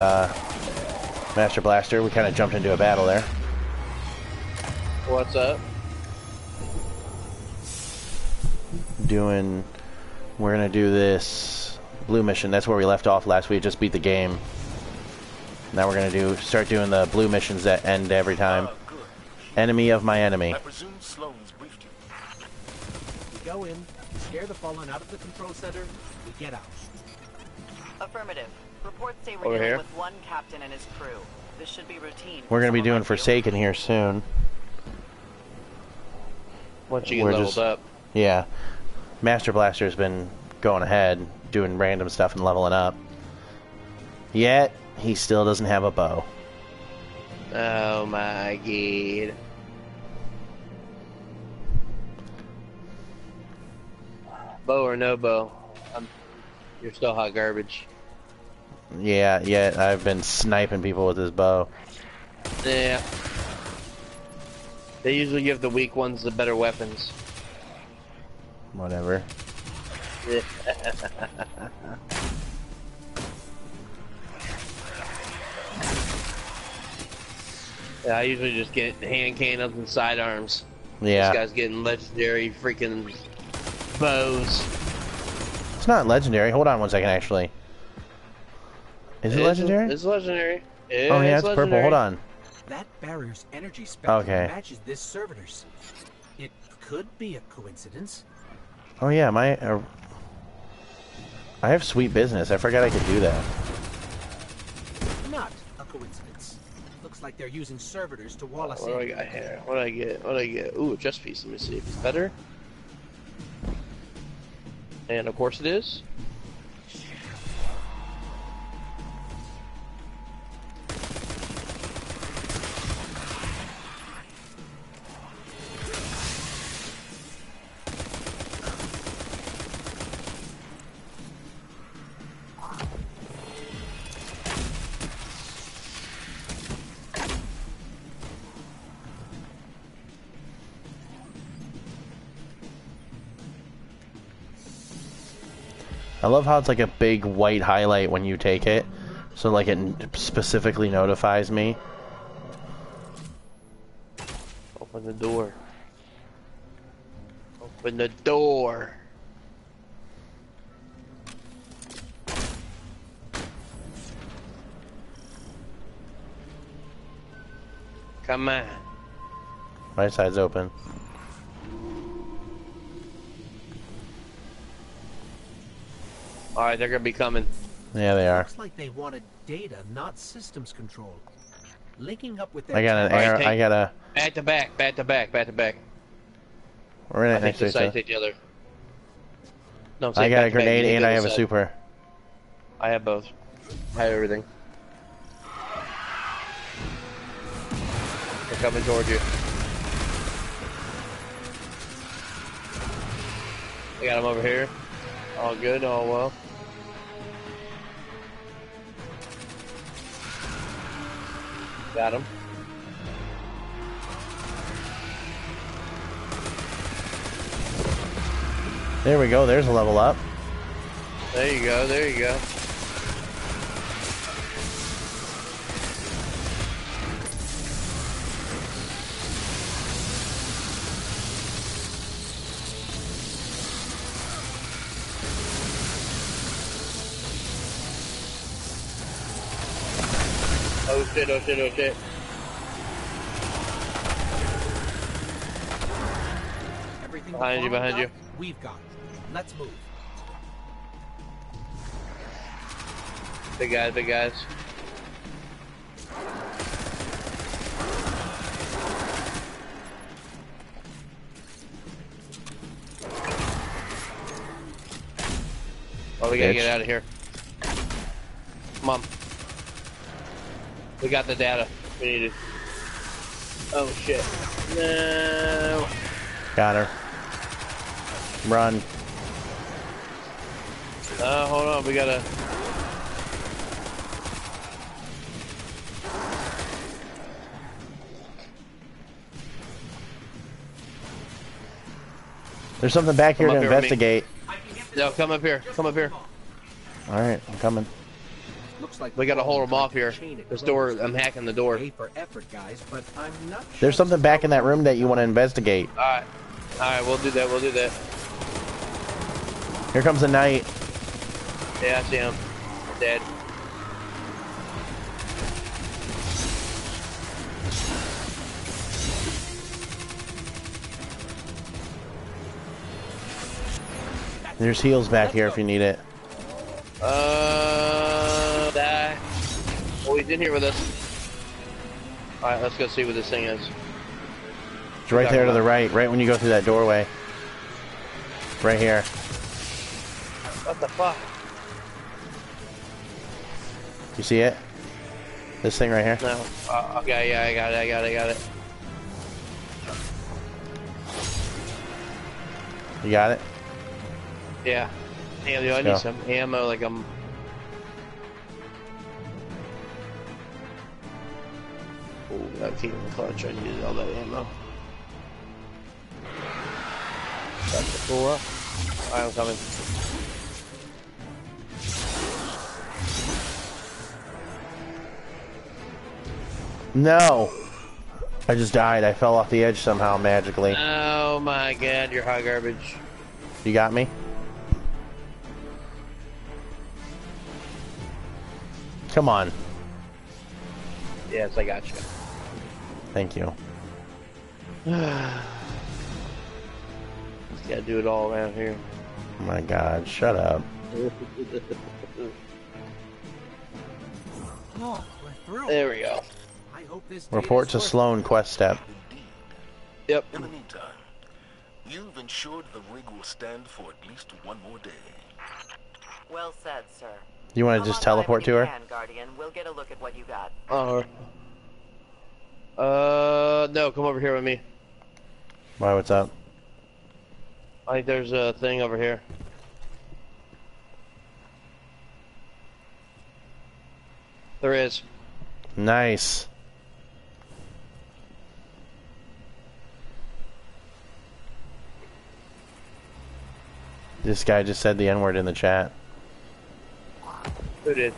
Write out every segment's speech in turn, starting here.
uh, Master Blaster. We kind of jumped into a battle there. What's up? Doing, we're gonna do this blue mission. That's where we left off last week. Just beat the game. Now we're gonna do start doing the blue missions that end every time. Enemy of my enemy. I presume Sloane's briefed you. We go in, we scare the fallen out of the control center, we get out. Affirmative. Reports say we're Over dealing here. with one captain and his crew. This should be routine. We're gonna be doing. Forsaken here soon. Once you get We're leveled just- up. Yeah, Master Blaster's been going ahead, doing random stuff and leveling up. Yet he still doesn't have a bow. Oh my god. Bow or no bow, I'm, you're still hot garbage. Yeah, yeah, I've been sniping people with his bow. Yeah. They usually give the weak ones the better weapons. Whatever. Yeah, I usually just get hand cannons and sidearms. Yeah, This guy's getting legendary freaking bows. it's not legendary. Hold on one second, actually. Is it It's- legendary? It's legendary. oh yeah, it's purple. Hold on. That barrier's energy spectrum Okay. matches this servitor's. It could be a coincidence. Oh yeah, my. Uh, I have sweet business. I forgot I could do that. Not a coincidence. Looks like they're using servitors to wall us What do I got here? What do I get? What do I get? Ooh, a chest piece. Let me see if it's better. And of course it is. I love how it's like a big white highlight when you take it, so like it specifically notifies me. Open the door. Open the door. Come on. Right side's open. Alright, they're gonna be coming. Yeah, they are. Looks like they wanted data, not systems control. Linking up with their I got an air. arrow. take- I got a. Back to back, back to back, back to back. We're in I it think next to the each other. other. No, I'm I got a back to back, grenade and I the have a super. I have both. I have everything. They're coming towards you. I got him over here. All good, all well. Got him. There we go. There's a level up. There you go, there you go. Shit, oh shit, oh shit. Everything Behind you, fallen behind you. We've got. Let's move. Big guys, big guys. Oh, we gotta Bitch. get out of here. Come on. We got the data we needed. Oh shit. No. Got her. Run. Uh, hold on, we gotta. There's something back here Come to here investigate. I can get this No, come up here. Come up here. All right, I'm coming. Looks like We gotta hold them off here. chain This door. I'm hacking the door. For effort, guys, but I'm not sure There's something back in that room that you want to investigate. Alright. Alright, we'll do that, we'll do that. Here comes the knight. Yeah, I see him. Dead. There's heals back here if you need it. Uh, die. He's in here with us. Alright, let's go see what this thing is. It's right there to the right, right when you go through that doorway. Right here. What the fuck? You see it? This thing right here? No. Uh, okay, yeah, I got it, I got it, I got it. You got it? Yeah. Damn, dude, I need go. some ammo, like I'm... that keep in the clutch, I needed all that ammo. Got the pull up. Alright, I'm coming. No! I just died. I fell off the edge somehow magically. Oh my god, you're hot garbage. You got me? Come on. Yes, I got you. Thank you. Just Gotta do it all around here. Oh my god, shut up. Oh. There we go. I hope this Report to worth- Sloane quest step. Yep. In the meantime, you've ensured the rig will stand for at least one more day. Well said, sir. You want to just teleport to her? Can, Guardian. We'll get a look at what you got. Uh, uh, no, come over here with me. Why, what's up? I think there's a thing over here. There is. Nice. This guy just said the N word in the chat. Who did?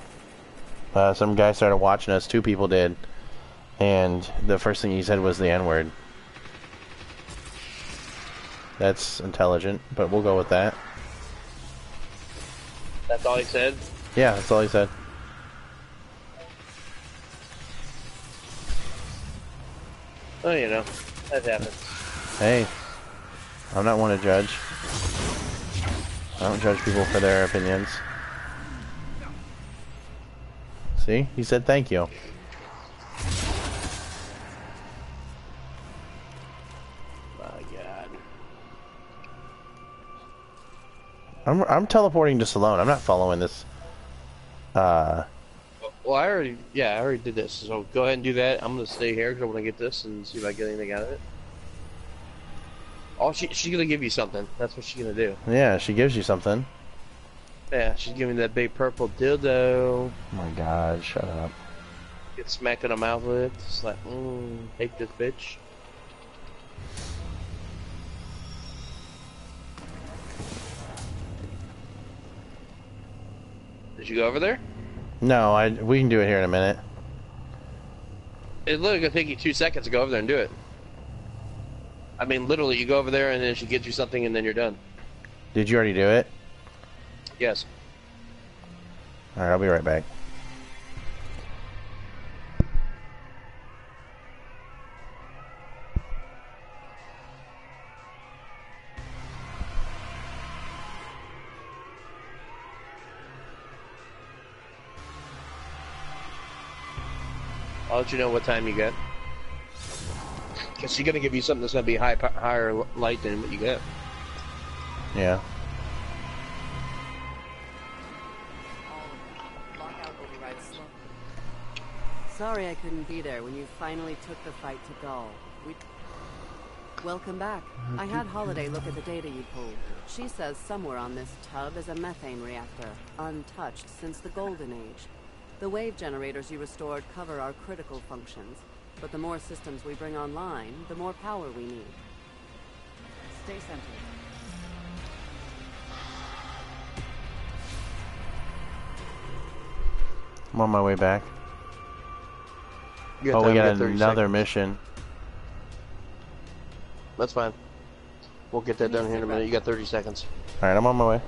Uh, some guy started watching us. Two people did, and the first thing he said was the N word. That's intelligent, but we'll go with that. That's all he said? Yeah, that's all he said. Oh, you know, that happens. Hey, I'm not one to judge. I don't judge people for their opinions. See, he said thank you. I'm I'm teleporting just alone. I'm not following this. Uh, Well, I already, yeah, I already did this. So go ahead and do that. I'm gonna stay here because I want to get this and see if I get anything out of it. Oh, she she's gonna give you something. That's what she's gonna do. yeah, she gives you something. Yeah, she's giving me that big purple dildo. Oh my God, shut up. Get smacked in the mouth with it. It's like, mm, take this bitch. Did you go over there? No, I we can do it here in a minute. It literally gonna take you two seconds to go over there and do it. I mean, literally, you go over there and then she gives you something and then you're done. Did you already do it? Yes. All right, I'll be right back. Let you know what time you get. Because she's gonna give you something that's gonna be high, higher light than what you get. Yeah. Sorry I couldn't be there when you finally took the fight to Ghaul. We... Welcome back. I had Holiday look at the data you pulled. She says somewhere on this tub is a methane reactor, untouched since the Golden Age. The wave generators you restored cover our critical functions, but the more systems we bring online, the more power we need. Stay centered. I'm on my way back. Oh, we got another seconds. mission. That's fine. We'll get that done here in a minute. You got 30 seconds. Alright, I'm on my way.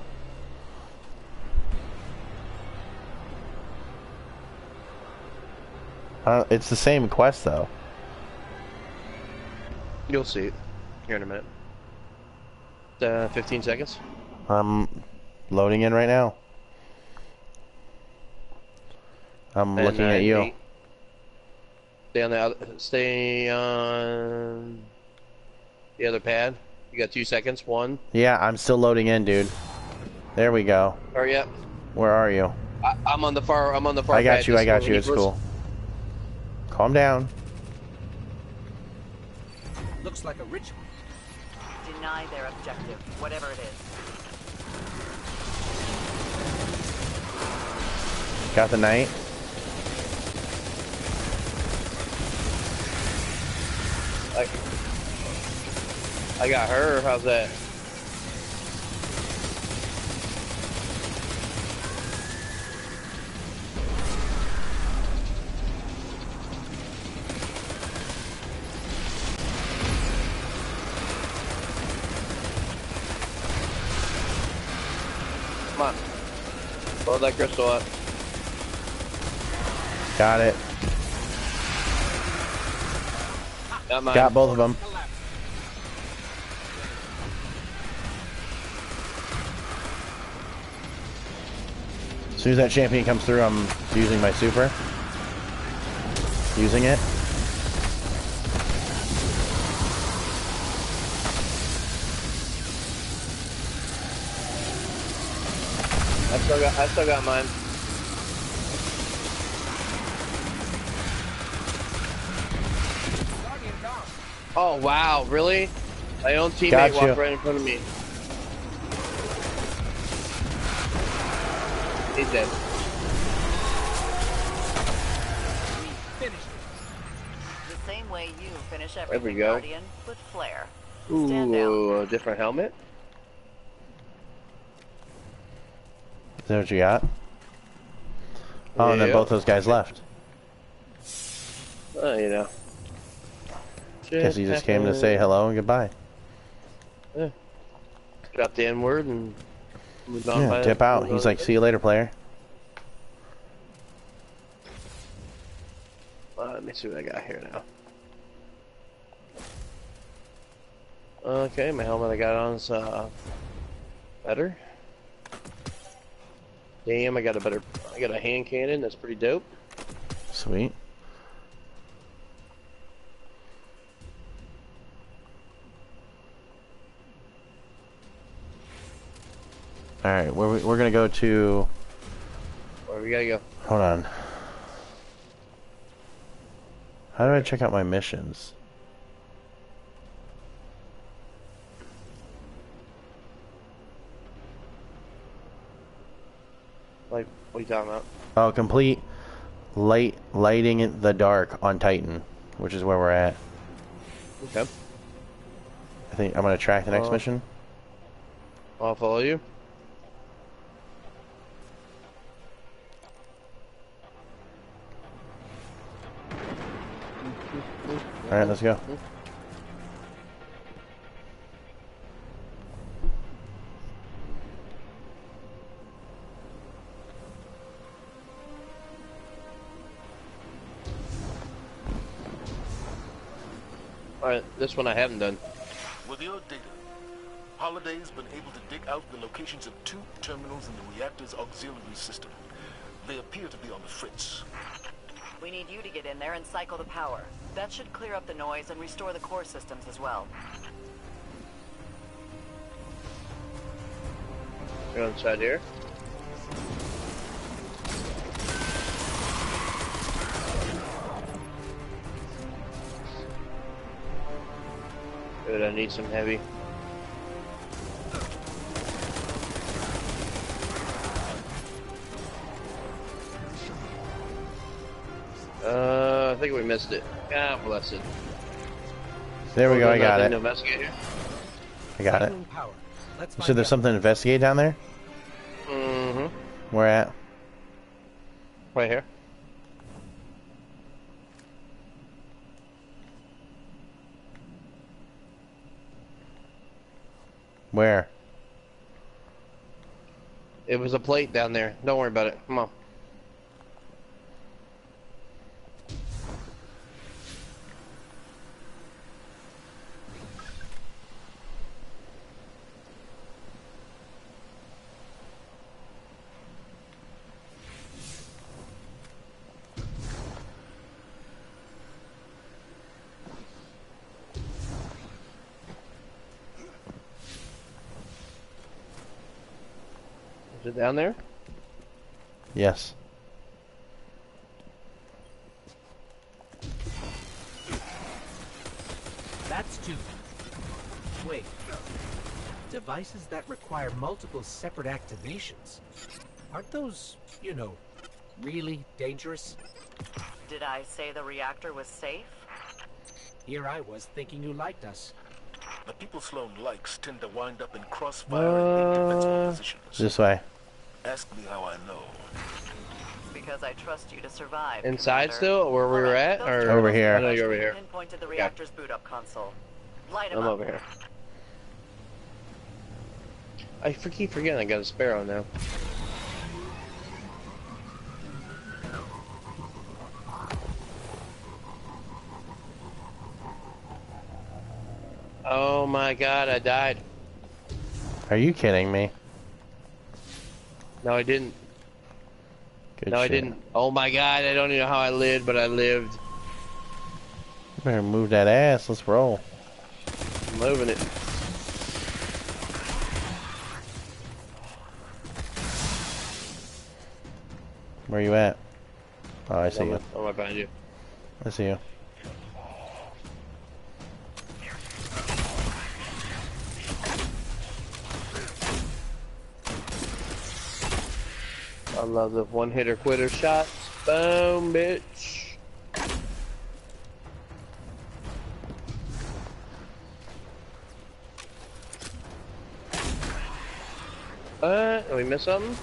Uh, it's the same quest though. You'll see it here in a minute. Uh, 15 seconds. I'm loading in right now. I'm And, looking uh, at you. eight. Stay on the other, stay on the other pad. You got two seconds. One. Yeah, I'm still loading in, dude. There we go. Hurry up. Where are you? I, I'm on the far. I'm on the far. I got you, I got you. It's cool. Calm down. Looks like a ritual. Deny their objective, whatever it is. Got the knight. I, I got her. How's that? Blow that crystal up. Got it. Got. Got both of them. As soon as that champion comes through, I'm using my super. Using it. Still got. I still got mine. Oh wow, really? My own teammate Got walked right in front of me. He's dead. Finished. The same way you finish we go. Guardian, with flair. Stand. Ooh, a different helmet. Is that what you got? Oh, and then Yeah. both those guys left. Oh, you know. Guess he just came to say hello and goodbye. Dropped the N word and moved on. Yeah, dip out. He's like, see you later, player. Uh, let me see what I got here now. Okay, my helmet I got on is uh, better. Damn, I got a better. I got a hand cannon. That's pretty dope. Sweet. Alright, we're, we're gonna go to... Where we gotta go? Hold on. How do I check out my missions? Like, what are you talking about? Oh, complete light lighting in the dark on Titan, which is where we're at. Okay, I think I'm gonna track the next Uh, mission. I'll follow you. Alright, let's go. All right, this one I haven't done. With your data, Holiday's been able to dig out the locations of two terminals in the reactor's auxiliary system. They appear to be on the fritz. We need you to get in there and cycle the power. That should clear up the noise and restore the core systems as well. You're on the side here. Good, I need some heavy. Uh, I think we missed it. God bless it. There we go, I got it. investigate here. I got it. Cycling power. Let's You find said there's something to investigate down there? Mm-hmm. Where at? Right here. Where? It was a plate down there. Don't worry about it. Come on. Down there? Yes. That's too. Wait. Devices that require multiple separate activations. Aren't those, you know, really dangerous? Did I say the reactor was safe? Here I was thinking you liked us. The people Sloane likes tend to wind up in crossfire and indefensible Uh, positions. This way. Ask me how I know. Because I trust you to survive. Inside Commander. still, where we were at, or Over here. I know you're over here. Pinpointed the reactor's boot up console. Light 'em I'm up. over here. I for- keep forgetting I got a sparrow now. Oh my god, I died. Are you kidding me? No, I didn't. Good no, I didn't. Oh my god, I don't even know how I lived, but I lived. You better move that ass. Let's roll. I'm moving it. Where are you at? Oh, I see I'm, you. I'm right behind you. I see you. Love the one hitter quitter shots. Boom, bitch. Uh, did we miss something?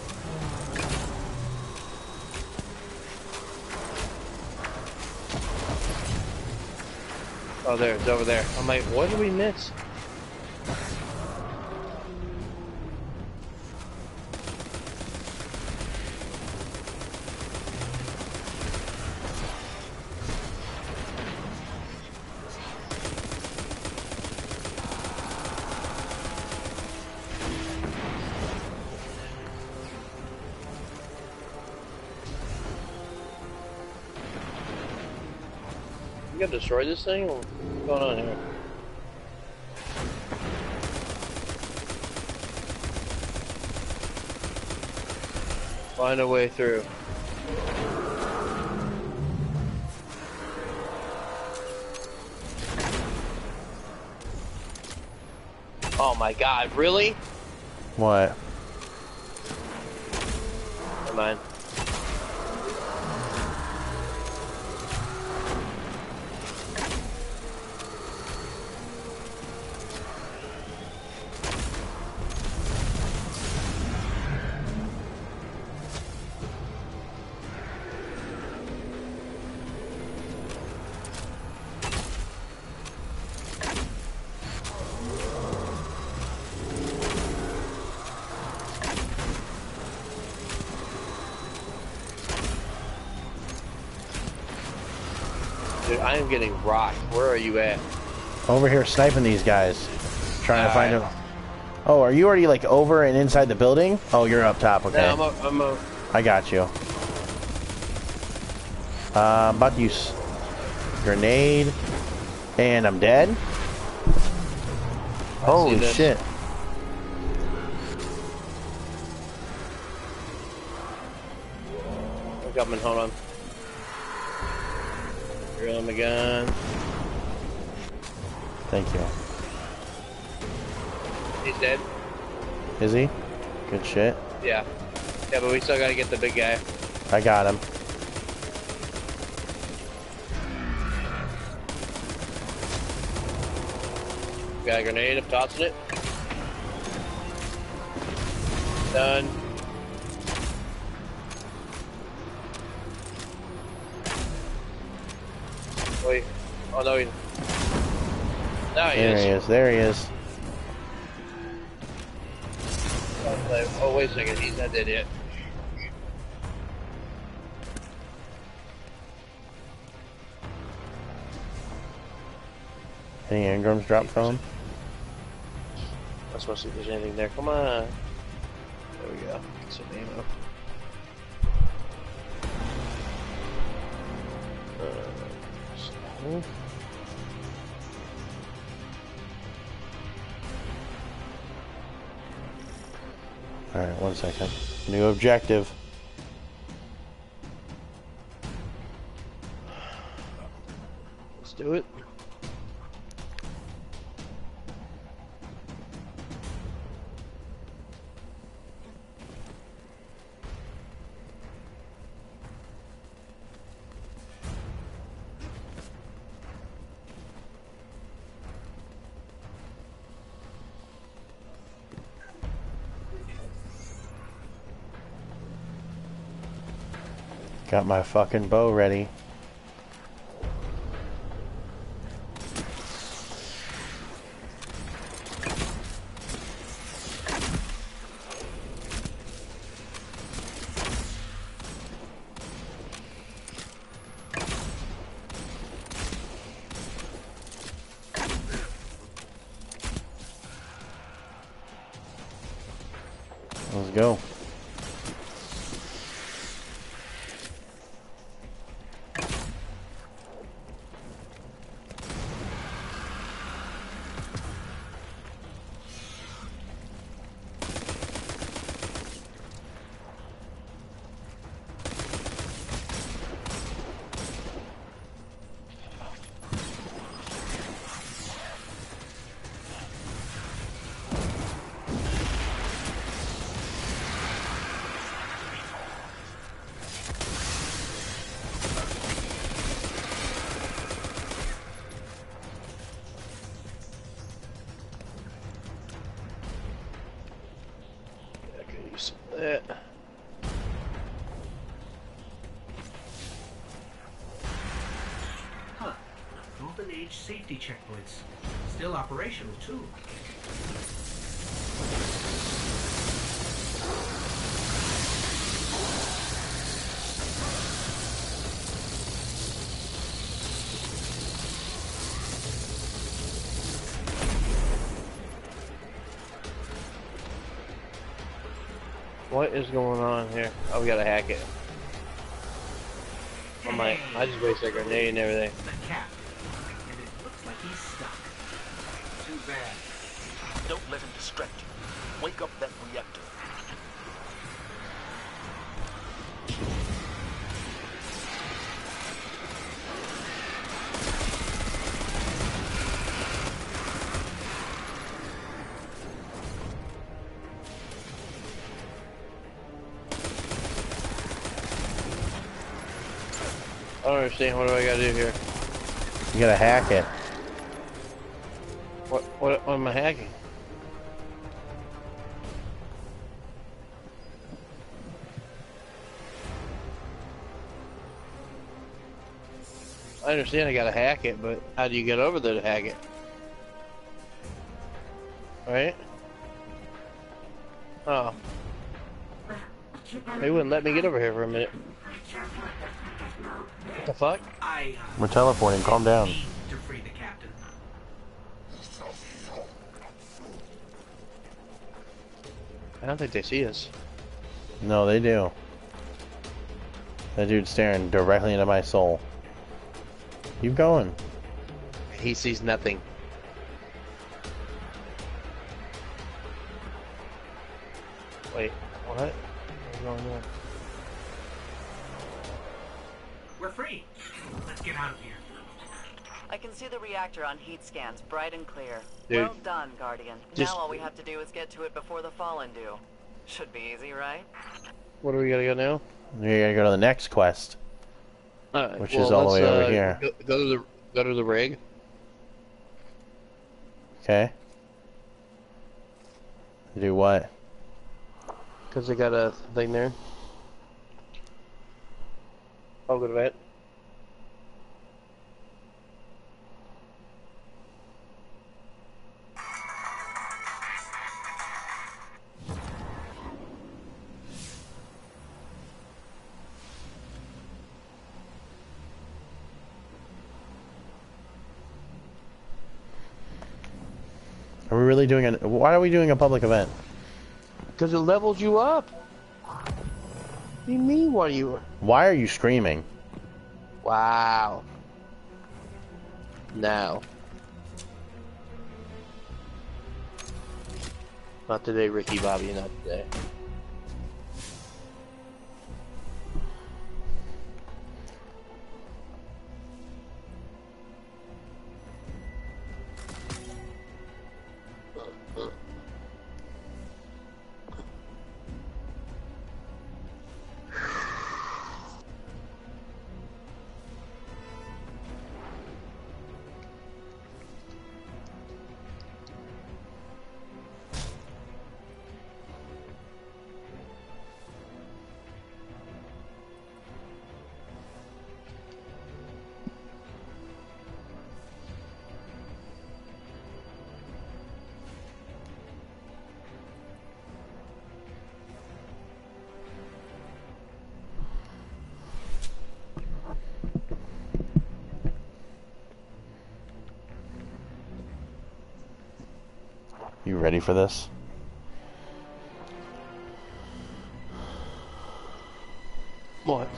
Oh, there, it's over there. I'm like, what did we miss? Destroy this thing? What's going on here? Find a way through. Oh my god, really? What? Never mind. Rocked. Where are you at? Over here sniping these guys. Trying to find Alright. them. Oh, are you already like over and inside the building? Oh, you're up top. Okay. No, I'm up, I'm up. I got you. Uh, I'm about to use grenade, and I'm dead. Holy shit! I'm coming, hold on. Yeah. Yeah, but we still gotta get the big guy. I got him. Got a grenade, I'm tossing it. Done. Wait. Oh no, he. No, he There is. he is. There he is. Oh, wait a second, he's not dead yet. Any engrams dropped from him? Let's see if there's anything there. Come on. There we go. Get some ammo. Uh, so- Alright, one second. New objective. Let's do it. Got my fucking bow ready. Golden Age safety checkpoints. Still operational, too. What is going on here? Oh, we gotta hack it. I might. I just wasted a grenade and everything. Too. Don't let him distract you. Wake up that reactor. I don't understand. What do I gotta do here? You gotta hack it. What? What, am I hacking? I understand I gotta hack it, but how do you get over there to hack it? Right? Oh. They wouldn't let me get over here for a minute. What the fuck? We're teleporting, calm down. need to free the captain. I don't think they see us. No, they do. That dude's staring directly into my soul. Keep going. He sees nothing. Wait, what? What's going on? We're free. Let's get out of here. I can see the reactor on heat scans, bright and clear. Dude. Well done, Guardian. Just- Now all we have to do is get to it before the Fallen do. Should be easy, right? What are we gonna go now? We gotta go to the next quest. Alright, Which is all the way over uh, here. Go, go to the go to the rig. Okay. Do what? Cause they got a thing there. I'll go to that. We really doing a? Why are we doing a public event? Because it levels you up. What do you mean, Why are you... Why are you screaming? Wow. Now. Not today, Ricky Bobby, not today. Ready for this? What?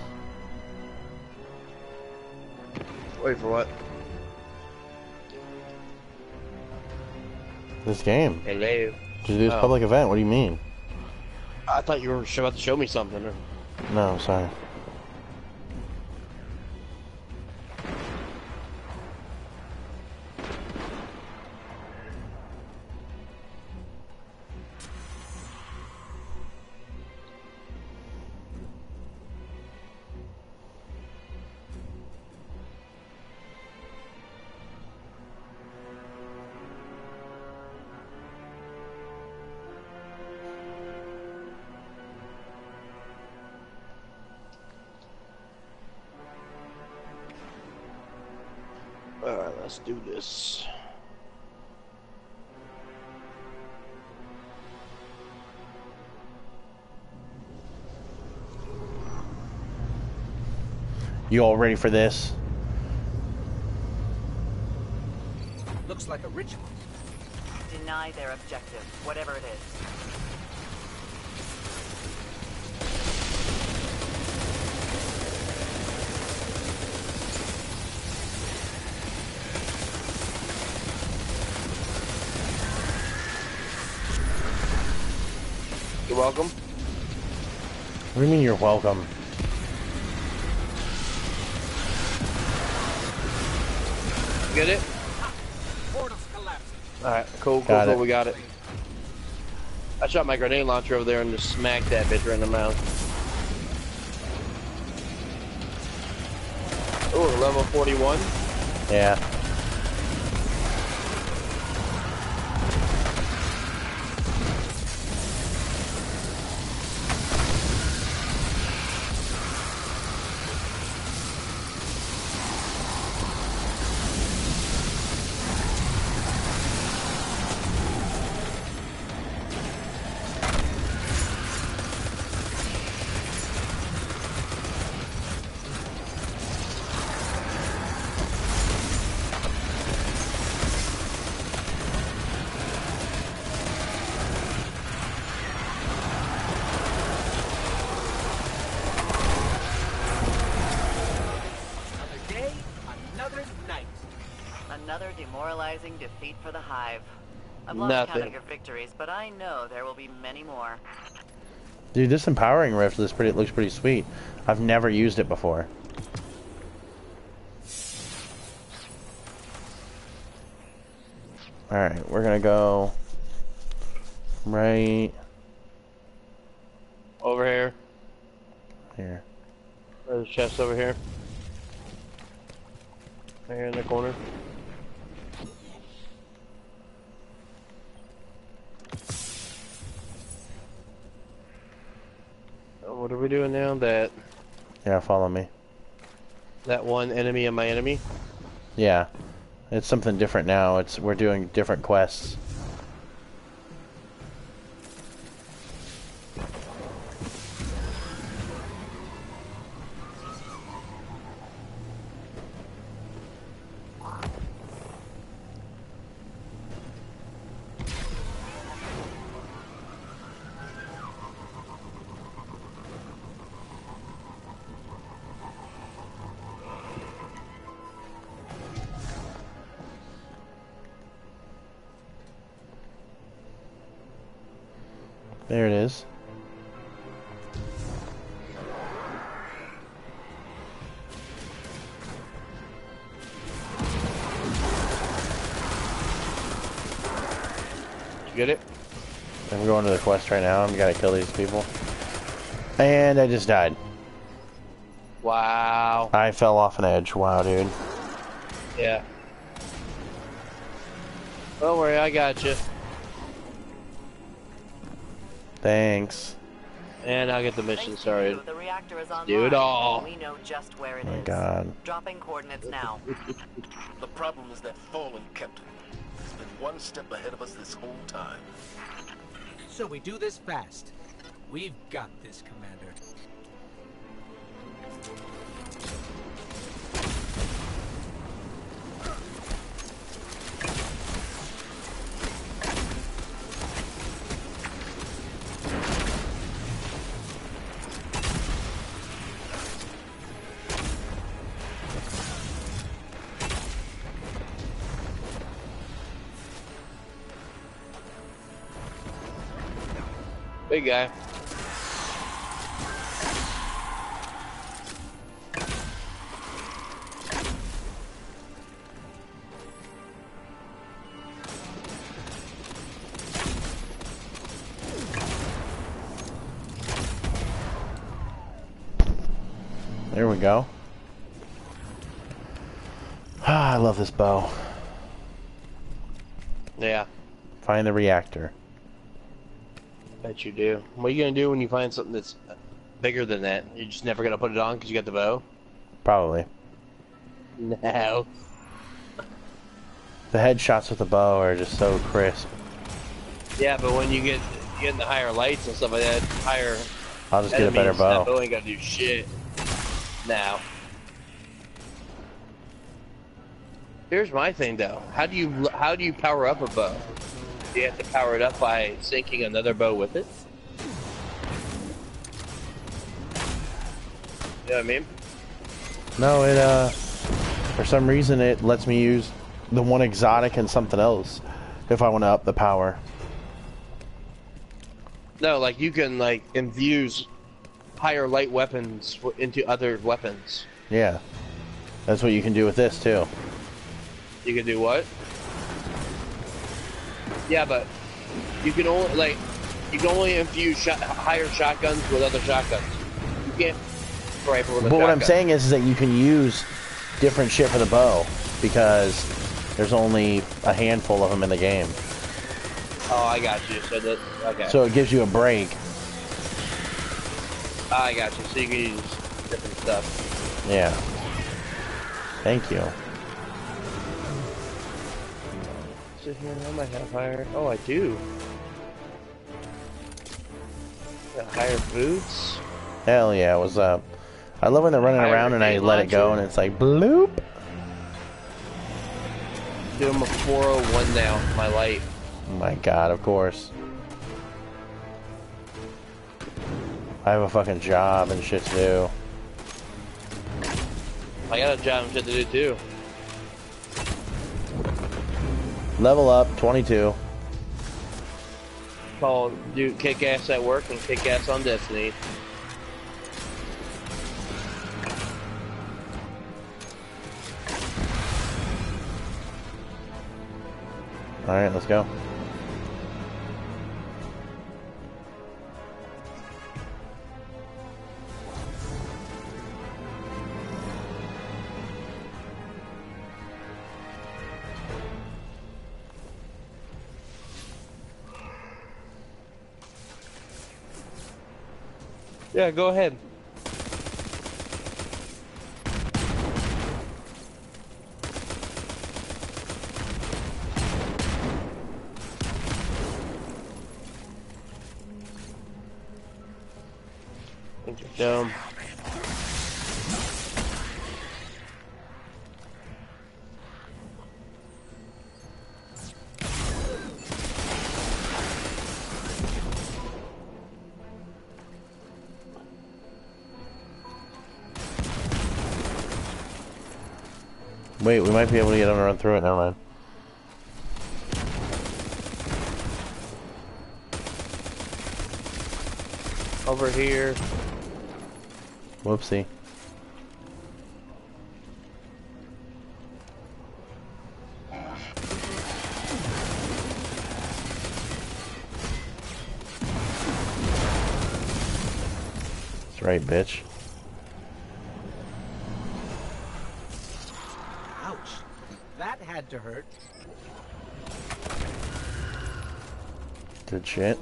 Wait for what? This game. Hello. To do this Oh. public event. What do you mean? I thought you were about to show me something. Or... No, sorry. You all ready for this? Looks like a ritual. Deny their objective, whatever it is. You're welcome. What do you mean you're welcome? Get it? Alright, cool, cool, Got cool, it. we got it. I shot my grenade launcher over there and just smacked that bitch right in the mouth. Oh, level 41. Yeah. Demoralizing defeat for the Hive. I've lost count of your victories, but I know there will be many more. Dude, this empowering rift looks pretty looks pretty sweet. I've never used it before. Alright, we're gonna go right Over here. here. There's a chest over here. Right here in the corner. What are we doing now? That Yeah, follow me. that one enemy of my enemy. Yeah. It's something different now. It's we're doing different quests. Quest right now. I'm gotta kill these people. And I just died. Wow. I fell off an edge. Wow, dude. Yeah. Don't worry, I got you. Thanks. And I'll get the mission Thank started. you. The reactor is online. Do it all. We know just where it is. Oh my god. Dropping coordinates now. The problem is that fallen captain has been one step ahead of us this whole time. So we do this fast. We've got this, Commander. Big guy. There we go. Ah, I love this bow. Yeah, Find the reactor. Bet you do. What are you gonna do when you find something that's bigger than that? You're just never gonna put it on because you got the bow? Probably. No. The headshots with the bow are just so crisp. Yeah, but when you get you get in the higher lights and stuff like that, higher I'll just get a better enemies, that bow. bow ain't gonna do shit. Now. Here's my thing though. How do you how do you power up a bow? Do you have to power it up by sinking another bow with it? You know what I mean? No, it uh for some reason it lets me use the one exotic and something else if I want to up the power. No, like you can like infuse higher light weapons into other weapons. Yeah. That's what you can do with this too. You can do what? Yeah, but you can only like you can only infuse shot, higher shotguns with other shotguns. You can't rifle with a But what I'm saying is, is that you can use different shit for the bow because there's only a handful of them in the game. Oh, I got you. So that okay. So it gives you a break. I got you. So you can use different stuff. Yeah. Thank you. Sit here. I might have higher. Oh, I do. Got higher boots. Hell yeah, what's up? I love when they're running Higher around and I let it go and it's like bloop. Doing a 401 now. My light. Oh my god, of course. I have a fucking job and shit to do. I got a job and shit to do too. Level up, 22. Call, do kick ass at work and kick ass on Destiny. Alright, let's go. Yeah, go ahead. Wait, we might be able to get him to run through it. Never mind. Over here. Whoopsie. That's right, bitch. To hurt. Good shit.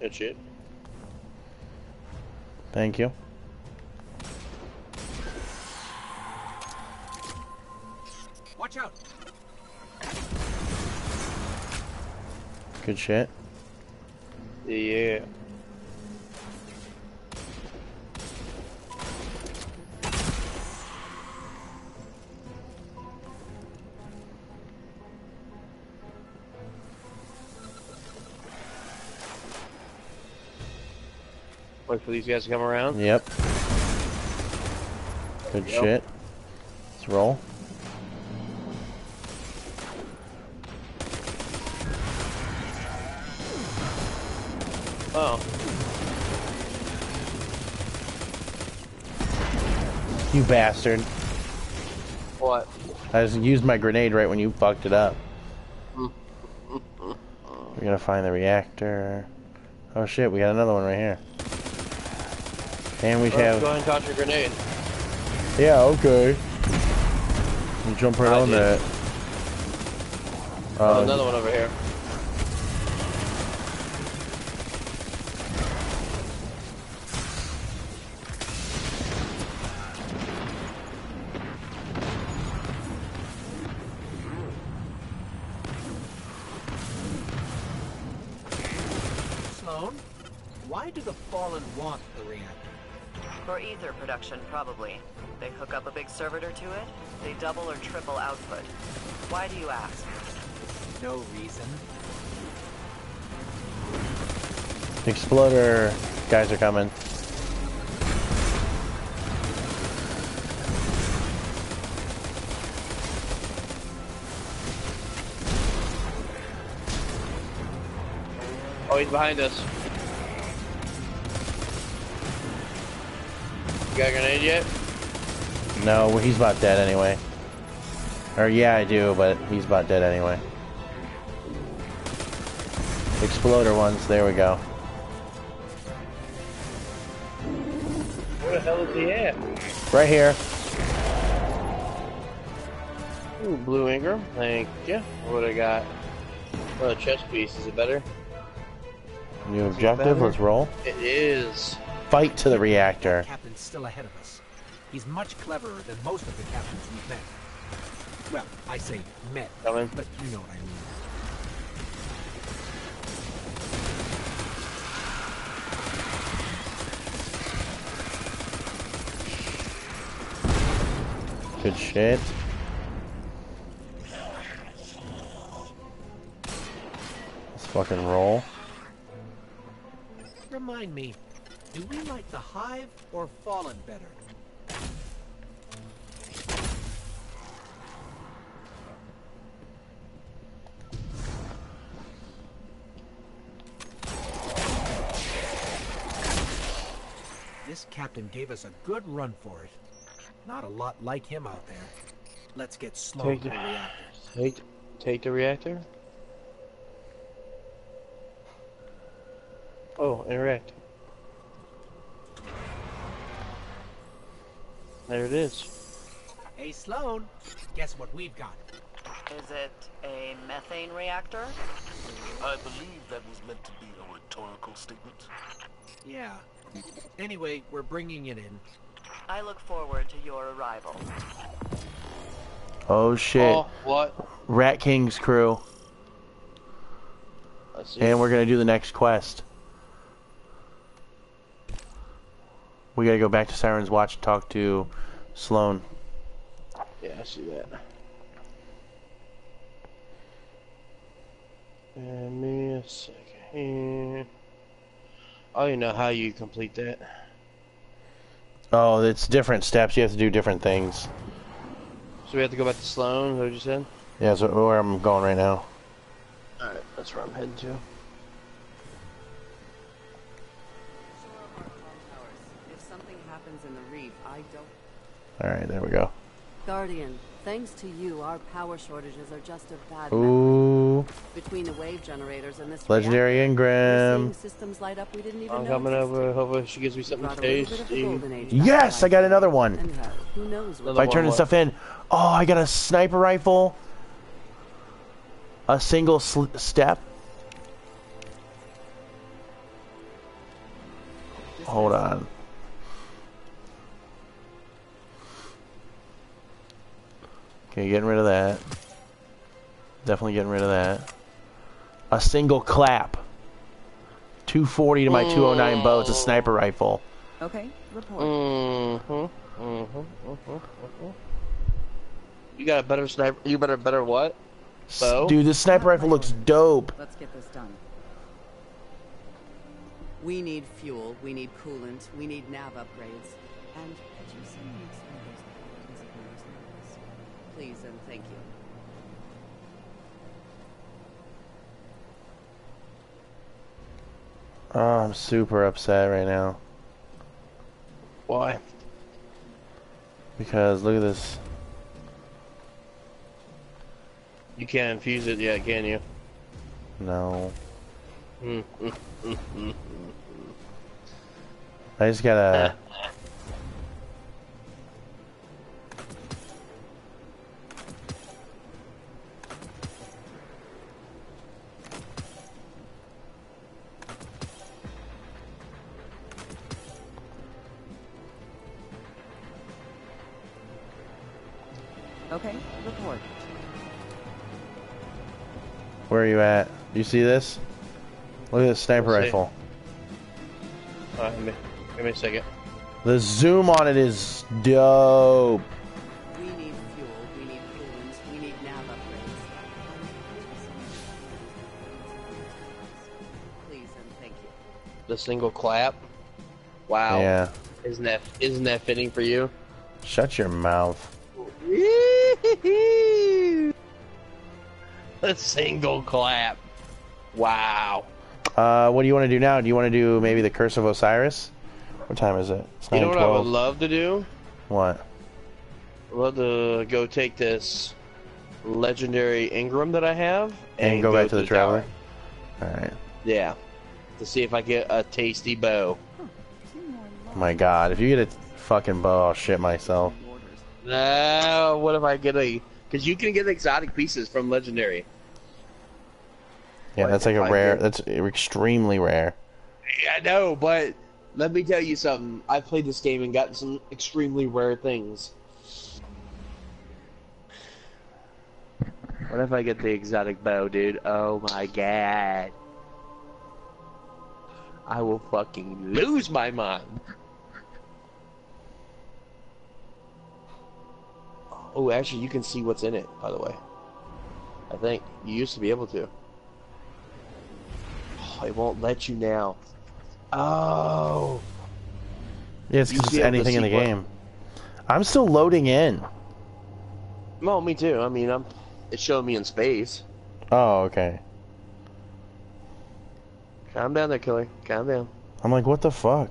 Good shit. Thank you. Watch out. Good shit. Yeah. Wait for these guys to come around. Yep. Good Yep. shit. Let's roll. Oh, You bastard. what? I just used my grenade right when you fucked it up. We're gonna find the reactor. Oh shit, we got another one right here. And we go have. ahead and toss your grenade. Yeah, okay. We'll jump right I on did. that. Uh, another one over here. Production, probably. They hook up a big servitor to it, they double or triple output. Why do you ask? No reason. exploder guys are coming. Oh, he's behind us. Got a grenade yet? No, well, he's about dead anyway. Or yeah, I do, but he's about dead anyway. Exploder ones, there we go. Where the hell is he at? Right here. Ooh, Blue Engram. Thank you. What I got? Oh, a chest piece. Is it better? New objective, better? let's roll. It is. Fight to the reactor. Still ahead of us. He's much cleverer than most of the captains we've met. Well, I say met, Coming. but you know what I mean. Good shit. Let's fucking roll. Remind me, do we like the Hive or Fallen better? This captain gave us a good run for it. Not a lot like him out there. Let's get slow Take to the- the reactor. Take, take the reactor. Oh, interact. There it is. Hey, Sloane, guess what we've got? Is it a methane reactor? I believe that was meant to be a rhetorical statement. Yeah. Anyway, we're bringing it in. I look forward to your arrival. Oh shit. Oh, what? Rat King's crew. And we're gonna do the next quest. We gotta go back to Siren's Watch and talk to Sloane. Yeah, I see that. Give me a second here. I don't even know how you complete that. Oh, it's different steps. You have to do different things. So we have to go back to Sloane, is what you said? Yeah, that's where I'm going right now. Alright, that's where I'm heading to. All right, there we go. Guardian, thanks to you, our power shortages are just a bad Ooh. Between the wave generators and this legendary reactor, engram. systems light up we didn't even I'm know coming over, hopefully she gives me something Brought a little bit of the tasty. golden age back Yes, I got another one. And hell, who knows what If I Another turn one this stuff in, oh, I got a sniper rifle. A single sl- step. Hold on. Okay, getting rid of that. Definitely getting rid of that. A single clap. 240 to my 209 bow. It's a sniper rifle. Okay, report. Mm-hmm. Mm-hmm. Mm-hmm. Mm-hmm. You got a better sniper. You better better what? Bow? Dude, this sniper rifle looks dope. Let's get this done. We need fuel, we need coolant, we need nav upgrades. And could you Please and thank you. Oh, I'm super upset right now. Why? Because look at this. You can't infuse it yet, can you? No. Mm-hmm. I just gotta. Where are you at? You see this? Look at this sniper rifle. Alright, give me, give me a second. The zoom on it is dope. We need fuel, we need coolant, we need nav upgrades. Please and thank you. The single clap. Wow. Yeah. Isn't that isn't that fitting for you? Shut your mouth. A single clap. Wow. Uh, what do you want to do now? Do you want to do maybe the Curse of Osiris? What time is it? It's You know what I would love to do? What? I'd love to go take this legendary engram that I have And, go, back to the, tower. Traveler? Alright. Yeah. To see if I get a tasty bow. Oh my god, if you get a fucking bow, I'll shit myself. No, what if I get a? Because you can get exotic pieces from legendary. Yeah, that's like a rare. get- That's extremely rare. Yeah, I know, but let me tell you something. I've played this game and gotten some extremely rare things. What if I get the exotic bow, dude? Oh my god. I will fucking lose my mind. Oh, actually, you can see what's in it, by the way. I think you used to be able to. Oh, it won't let you now. Oh. Yeah, it's because should be able to anything in the what- game. I'm still loading in. Well, me too. I mean, I'm. It's showing me in space. Oh, okay. Calm down there, killer. Calm down. I'm like, what the fuck?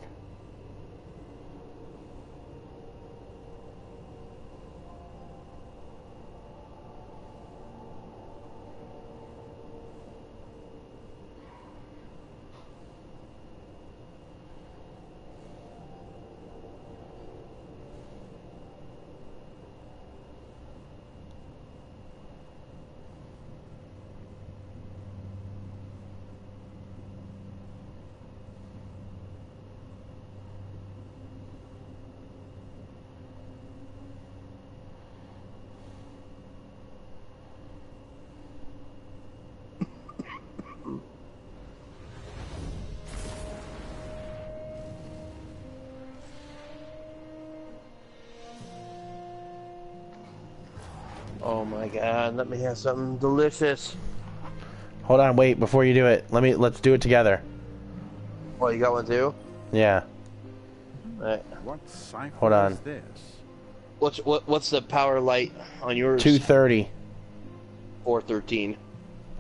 Oh my god, let me have something delicious. Hold on, wait, before you do it, let me, let's do it together. Oh, you got one too? Yeah. Alright. What cipher Hold on. is this? What's what? What's the power light on yours? 230. Four thirteen.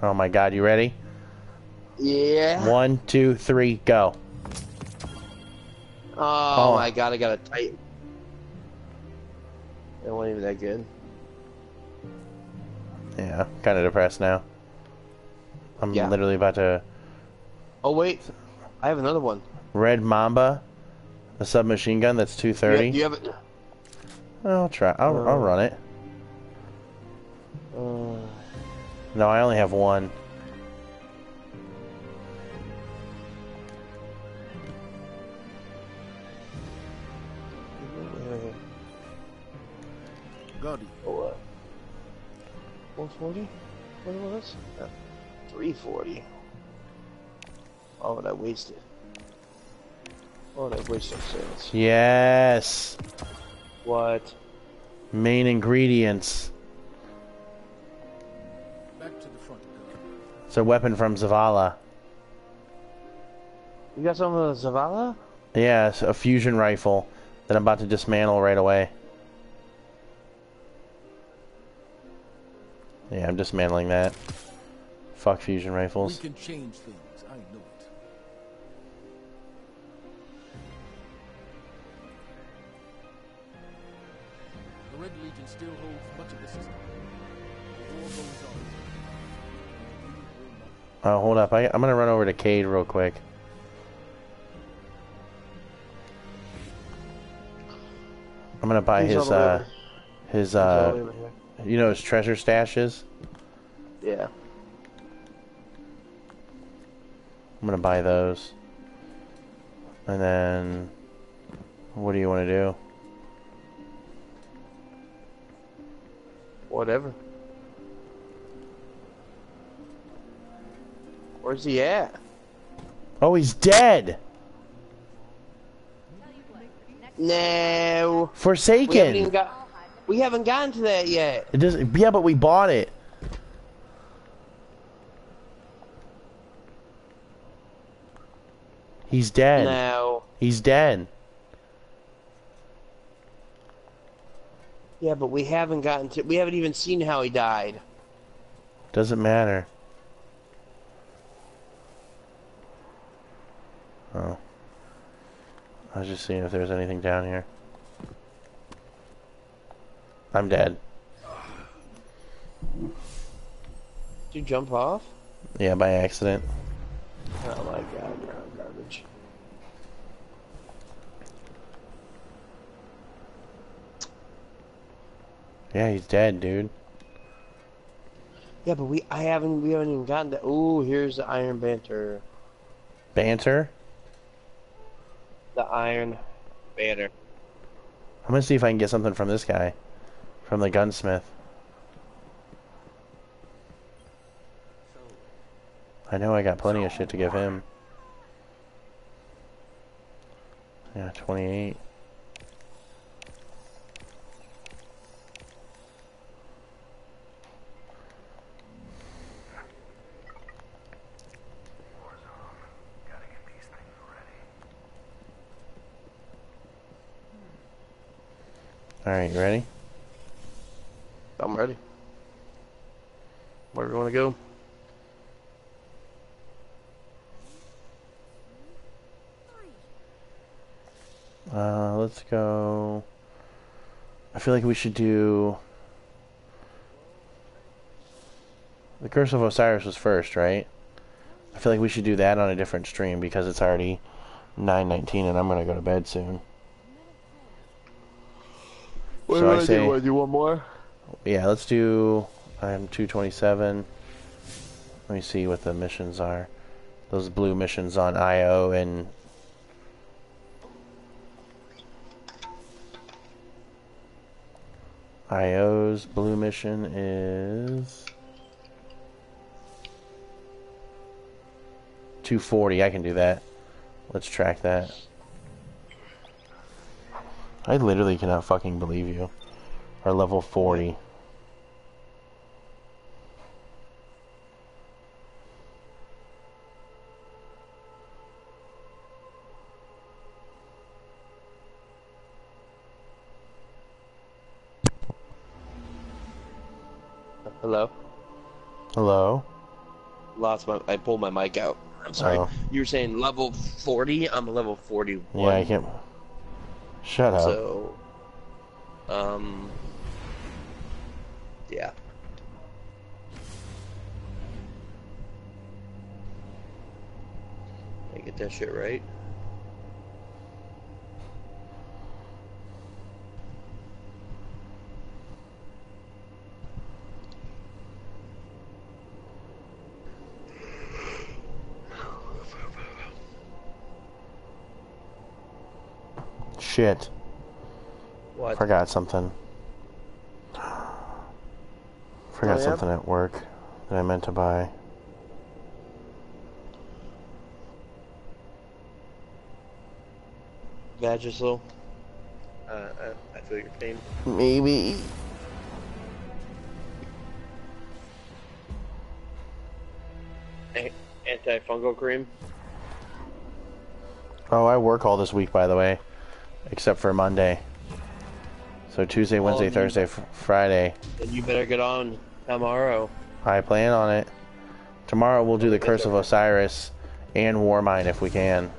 Oh my god, you ready? Yeah. One, two, three, go. Oh, Oh. my god, I got a tight. It wasn't even that good. Yeah, kind of depressed now. I'm Yeah. literally about to... Oh wait, I have another one. Red Mamba, a submachine gun that's Do you, 230. do you have it? I'll try, I'll, I'll Uh. run it. Uh, No, I only have one. 440? What was it? Uh, 340. Oh, would I wasted. Oh, that wasted. Yes. What? Main ingredients. Back to the front. It's a weapon from Zavala. You got some of the Zavala? Yes, a fusion rifle that I'm about to dismantle right away. Yeah, I'm dismantling that. Fuck fusion rifles. We rifles. can change things, I know it. The Red Legion still holds much of the system. The war goes on. We will not Oh, hold up. I, I'm gonna run over to Cayde real quick. I'm gonna buy He's his, uh, his, he's uh, way over here. You know his treasure stashes? Yeah. I'm gonna buy those. And then, what do you want to do? Whatever. Where's he at? Oh, he's dead! No. We haven't even Forsaken! We haven't gotten to that yet. It doesn't. yeah, but we bought it. He's dead. No. He's dead. Yeah, but we haven't gotten to. We haven't even seen how he died. Doesn't matter. Oh. I was just seeing if there's anything down here. I'm dead. Did you jump off? Yeah, by accident. Oh my god, you're on garbage. Yeah, he's dead, dude. Yeah, but we. I haven't. We haven't even gotten to. Ooh, here's the Iron Banter. Banter? The Iron Banter. I'm gonna see if I can get something from this guy. From the gunsmith. I know I got plenty of shit to give him. Yeah, 28. Alright, you ready? I'm ready. Where do you want to go? Uh, let's go. I feel like we should do. The Curse of Osiris was first, right? I feel like we should do that on a different stream because it's already 9:19 and I'm gonna go to bed soon. What So do I I say- do? Want do one more? Yeah, let's do. Um, I'm 227. Let me see what the missions are. Those blue missions on Io and. Io's blue mission is. 240. I can do that. Let's track that. I literally cannot fucking believe you are level 40. Hello? Hello? Lost my. I pulled my mic out. I'm sorry. Oh. You were saying level 40? I'm a level 41. Yeah, I can't. Shut up. So. Um yeah. I get that shit right. Shit. What? Forgot something. Forgot Oh, yeah? something at work that I meant to buy. Vagisil. Uh, I, I feel your pain. Maybe. A- antifungal cream. Oh, I work all this week, by the way, except for Monday. So Tuesday, Wednesday, you- Thursday, fr- Friday. Then you better get on tomorrow. I plan on it. Tomorrow we'll do the Curse of Osiris and Warmind if we can.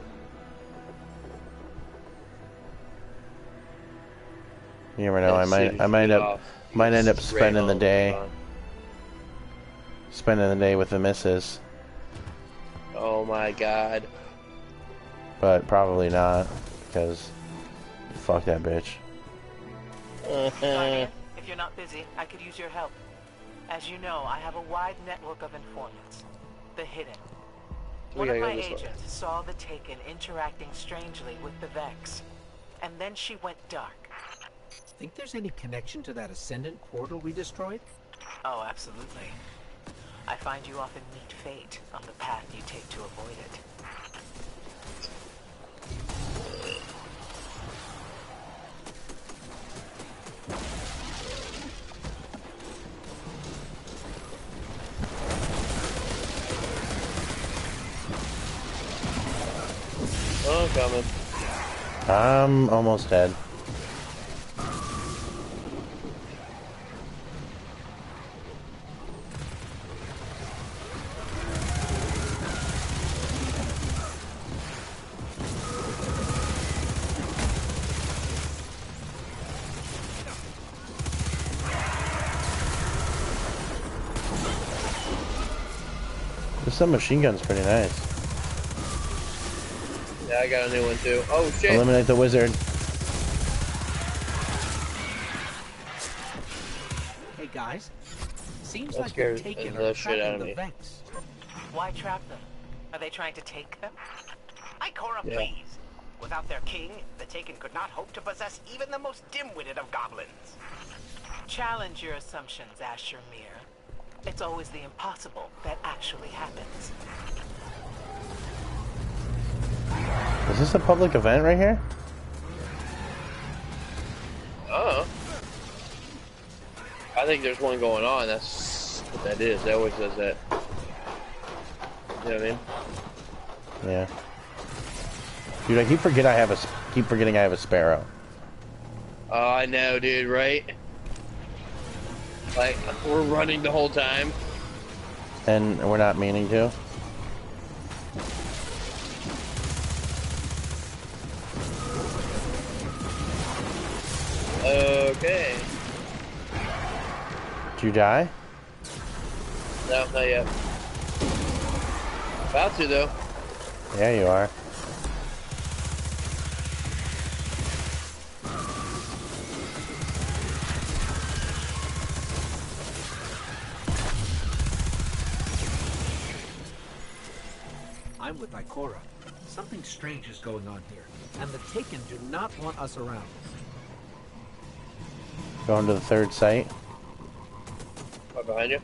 You never know. I might. I might end up. off, Might end up spending the day. Spending the day with the missus, Oh my god. but probably not because fuck that bitch. If you're not busy, I could use your help. As you know, I have a wide network of informants. The Hidden. We One of my this way. agents saw the Taken interacting strangely with the Vex. And then she went dark. Think there's any connection to that Ascendant portal we destroyed? Oh, absolutely. I find you often meet fate on the path you take to avoid it. Oh, I'm coming. I'm almost dead. This submachine gun's pretty nice. Yeah, I got a new one too. Oh shit! Eliminate the wizard. Hey guys, seems That like they're taking the shit out of the me. Vex. Why trap them? Are they trying to take them? Ikora, Yeah. please. Without their king, the Taken could not hope to possess even the most dim-witted of goblins. Challenge your assumptions, Asher Mir. It's always the impossible that actually happens. This a public event right here? Oh. I think there's one going on. That's what that is. That always does that. You know what I mean? Yeah. Dude, I keep forget I have a keep forgetting I have a sparrow. Oh, I know, dude. Right? Like we're running the whole time. And we're not meaning to. Okay. Did you die? No, not yet. About to though. Yeah, you are. I'm with Ikora. Something strange is going on here, and the Taken do not want us around. Going to the third site. Right behind you.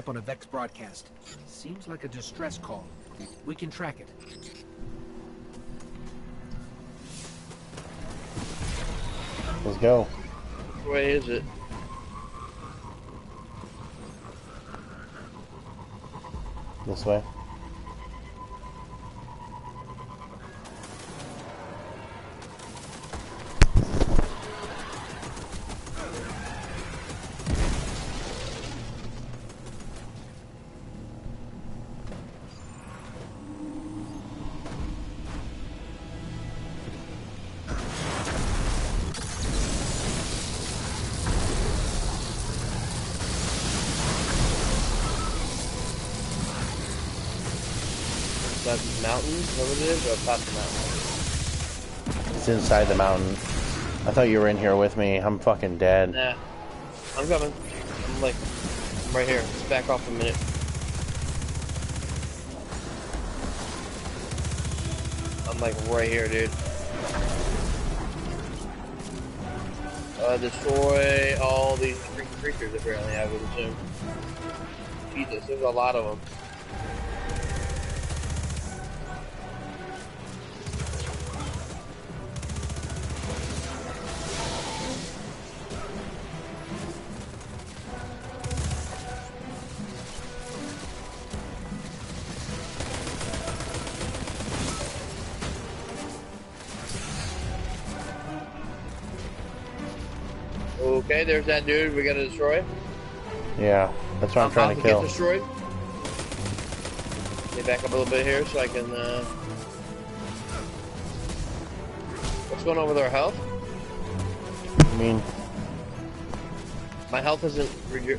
Up on a Vex broadcast. Seems like a distress call. We can track it. Let's go. Which way is it? This way. Inside the mountain? Is that what it is? Or top the mountain? It's inside the mountain. I thought you were in here with me. I'm fucking dead. Nah. I'm coming. I'm like, I'm right here. Just back off a minute. I'm like right here, dude. Uh, destroy all these freaking creatures apparently, I would assume. Jesus, there's a lot of them. Okay, there's that dude we gotta destroy. Yeah, that's what I'm trying to kill. Get destroyed. Get back up a little bit here so I can. Uh... What's going on with our health? I mean, My health isn't.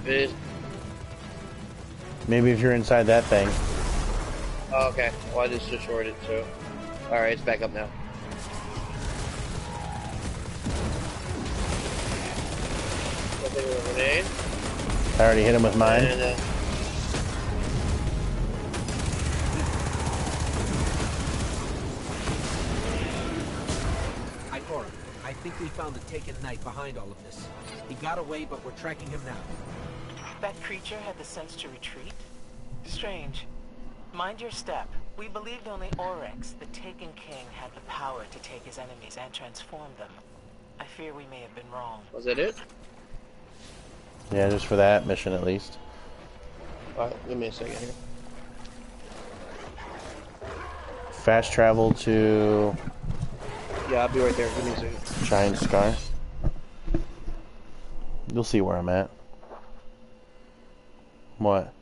Is... maybe if you're inside that thing. Oh, okay. Well, I just destroyed it, so. Alright, it's back up now. I already hit him with mine. And, uh, Ikora, I think we found the Taken Knight behind all of this. He got away, but we're tracking him now. That creature had the sense to retreat? Strange. Mind your step. We believed only Oryx, the Taken King, had the power to take his enemies and transform them. I fear we may have been wrong. was that it? Yeah, just for that mission at least. Alright, give me a second here. Fast travel to Yeah, I'll be right there. Give me a second. Giant Scar. You'll see where I'm at. What?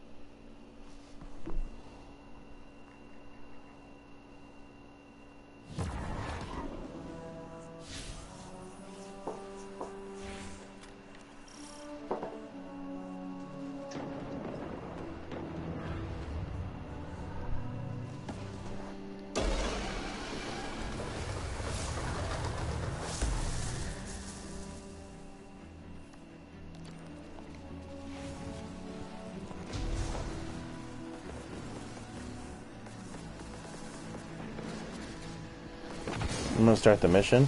I'm gonna start the mission.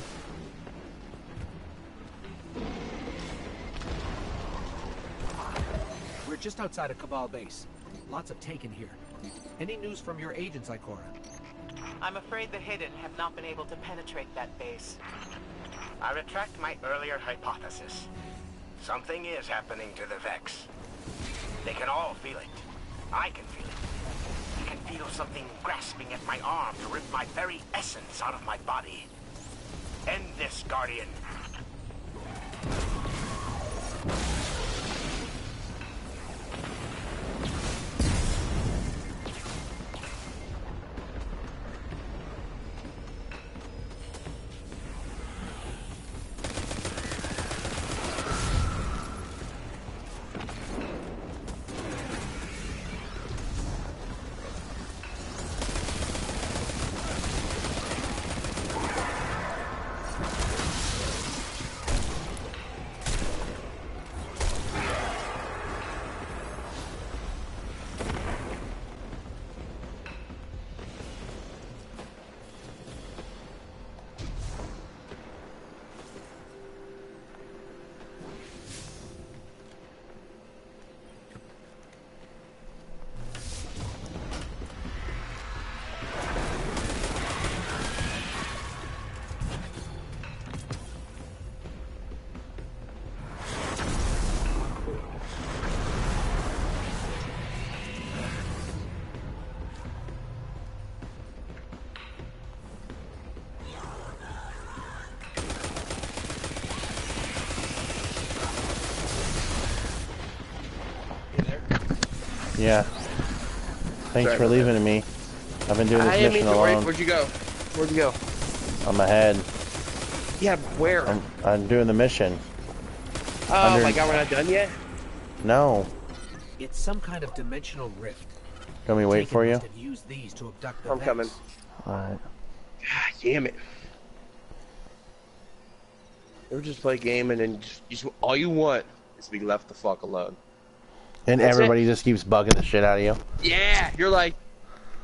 We're just outside of Cabal base. Lots of Taken here. Any news from your agents, Ikora? I'm afraid the Hidden have not been able to penetrate that base. I retract my earlier hypothesis. Something is happening to the Vex. They can all feel it. I can feel it. Something grasping at my arm to rip my very essence out of my body. End this, Guardian. Yeah. Thanks Sorry for about leaving me. I've been doing this I didn't mean mission to worry. Where'd you go? Where'd you go? I'm ahead. Yeah, where? I'm, I'm doing the mission. oh under- my god, we're not done yet? No. It's some kind of dimensional rift. Let me wait for you. must have used these to abduct the I'm Vex. coming. Alright. God damn it. You ever just play a game and then just, you just, all you want is to be left the fuck alone. And That's it. everybody just keeps bugging the shit out of you. Yeah, you're like,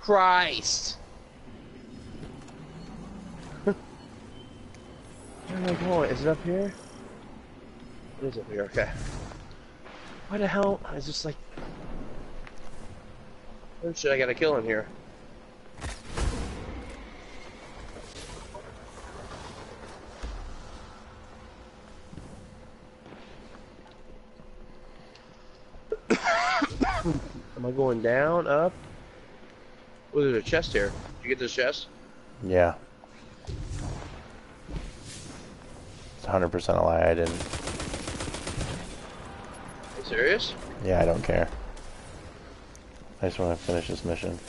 Christ. Where am I going? Is it up here? It is up here, okay. Why the hell is this like... Oh Who should I gotta kill in here? Am I going down, up? Oh, there's a chest here. Did you get this chest? Yeah. It's 100% a lie. I didn't. Are you serious? Yeah, I don't care. I just want to finish this mission.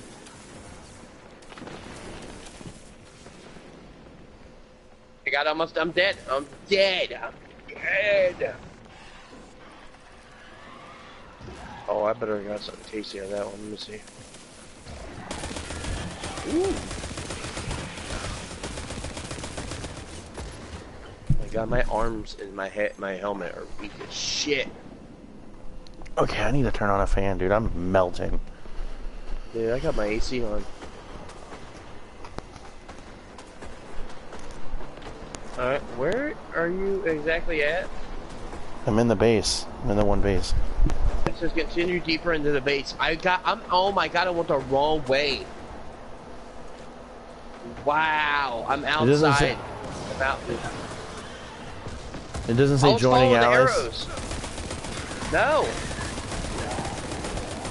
I got almost. I'm dead. I'm dead. I'm dead. Oh, I better got something tasty on that one. Let me see. Ooh. My God, my arms and my head, my helmet are weak as shit. Okay, I need to turn on a fan, dude. I'm melting. Dude, I got my AC on. Alright, where are you exactly at? I'm in the base. I'm in the one base. Says continue deeper into the base. I got, I'm, oh my god, I went the wrong way. Wow, I'm doesn't say- outside. I'm out. It doesn't say joining allies. arrows. No.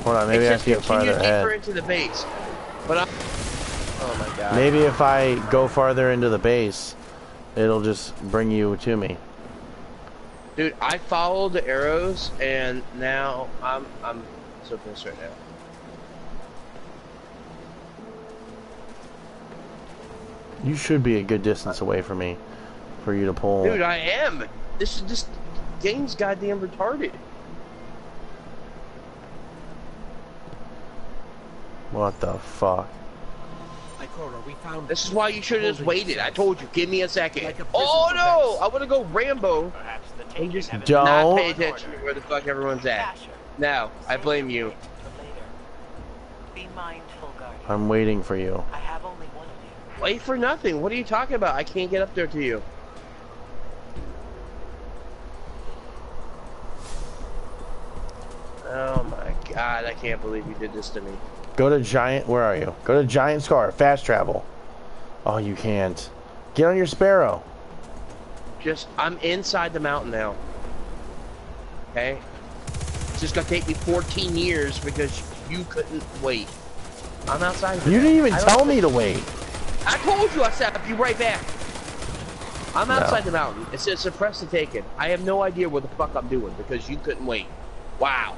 Hold on, maybe it I have to get farther deeper ahead. into the base. But I'm, oh my god. Maybe if I go farther into the base, it'll just bring you to me. Dude, I followed the arrows and now I'm, I'm so pissed right now. You should be a good distance away from me for you to pull. Dude, I am. This is just game's goddamn retarded. What the fuck? Ikora, we found This is why you should have just waited. I told you, give me a second. Like a oh no! Vex. I want to go Rambo Perhaps the and just Don't. not pay attention to where the fuck everyone's at. Now, I blame you. Be mindful, Guardian. I'm waiting for you. I have only one of you. Wait for nothing. What are you talking about? I can't get up there to you. Oh my god, I can't believe you did this to me. Go to Giant. Where are you? Go to Giant Scar. Fast travel. Oh, you can't. Get on your Sparrow. Just, I'm inside the mountain now. Okay? It's just gonna take me 14 years because you couldn't wait. I'm outside. You didn't even tell me to wait. I told you I said I'd be right back. I'm No. outside the mountain. It says suppress the taken. I have no idea what the fuck I'm doing because you couldn't wait. Wow.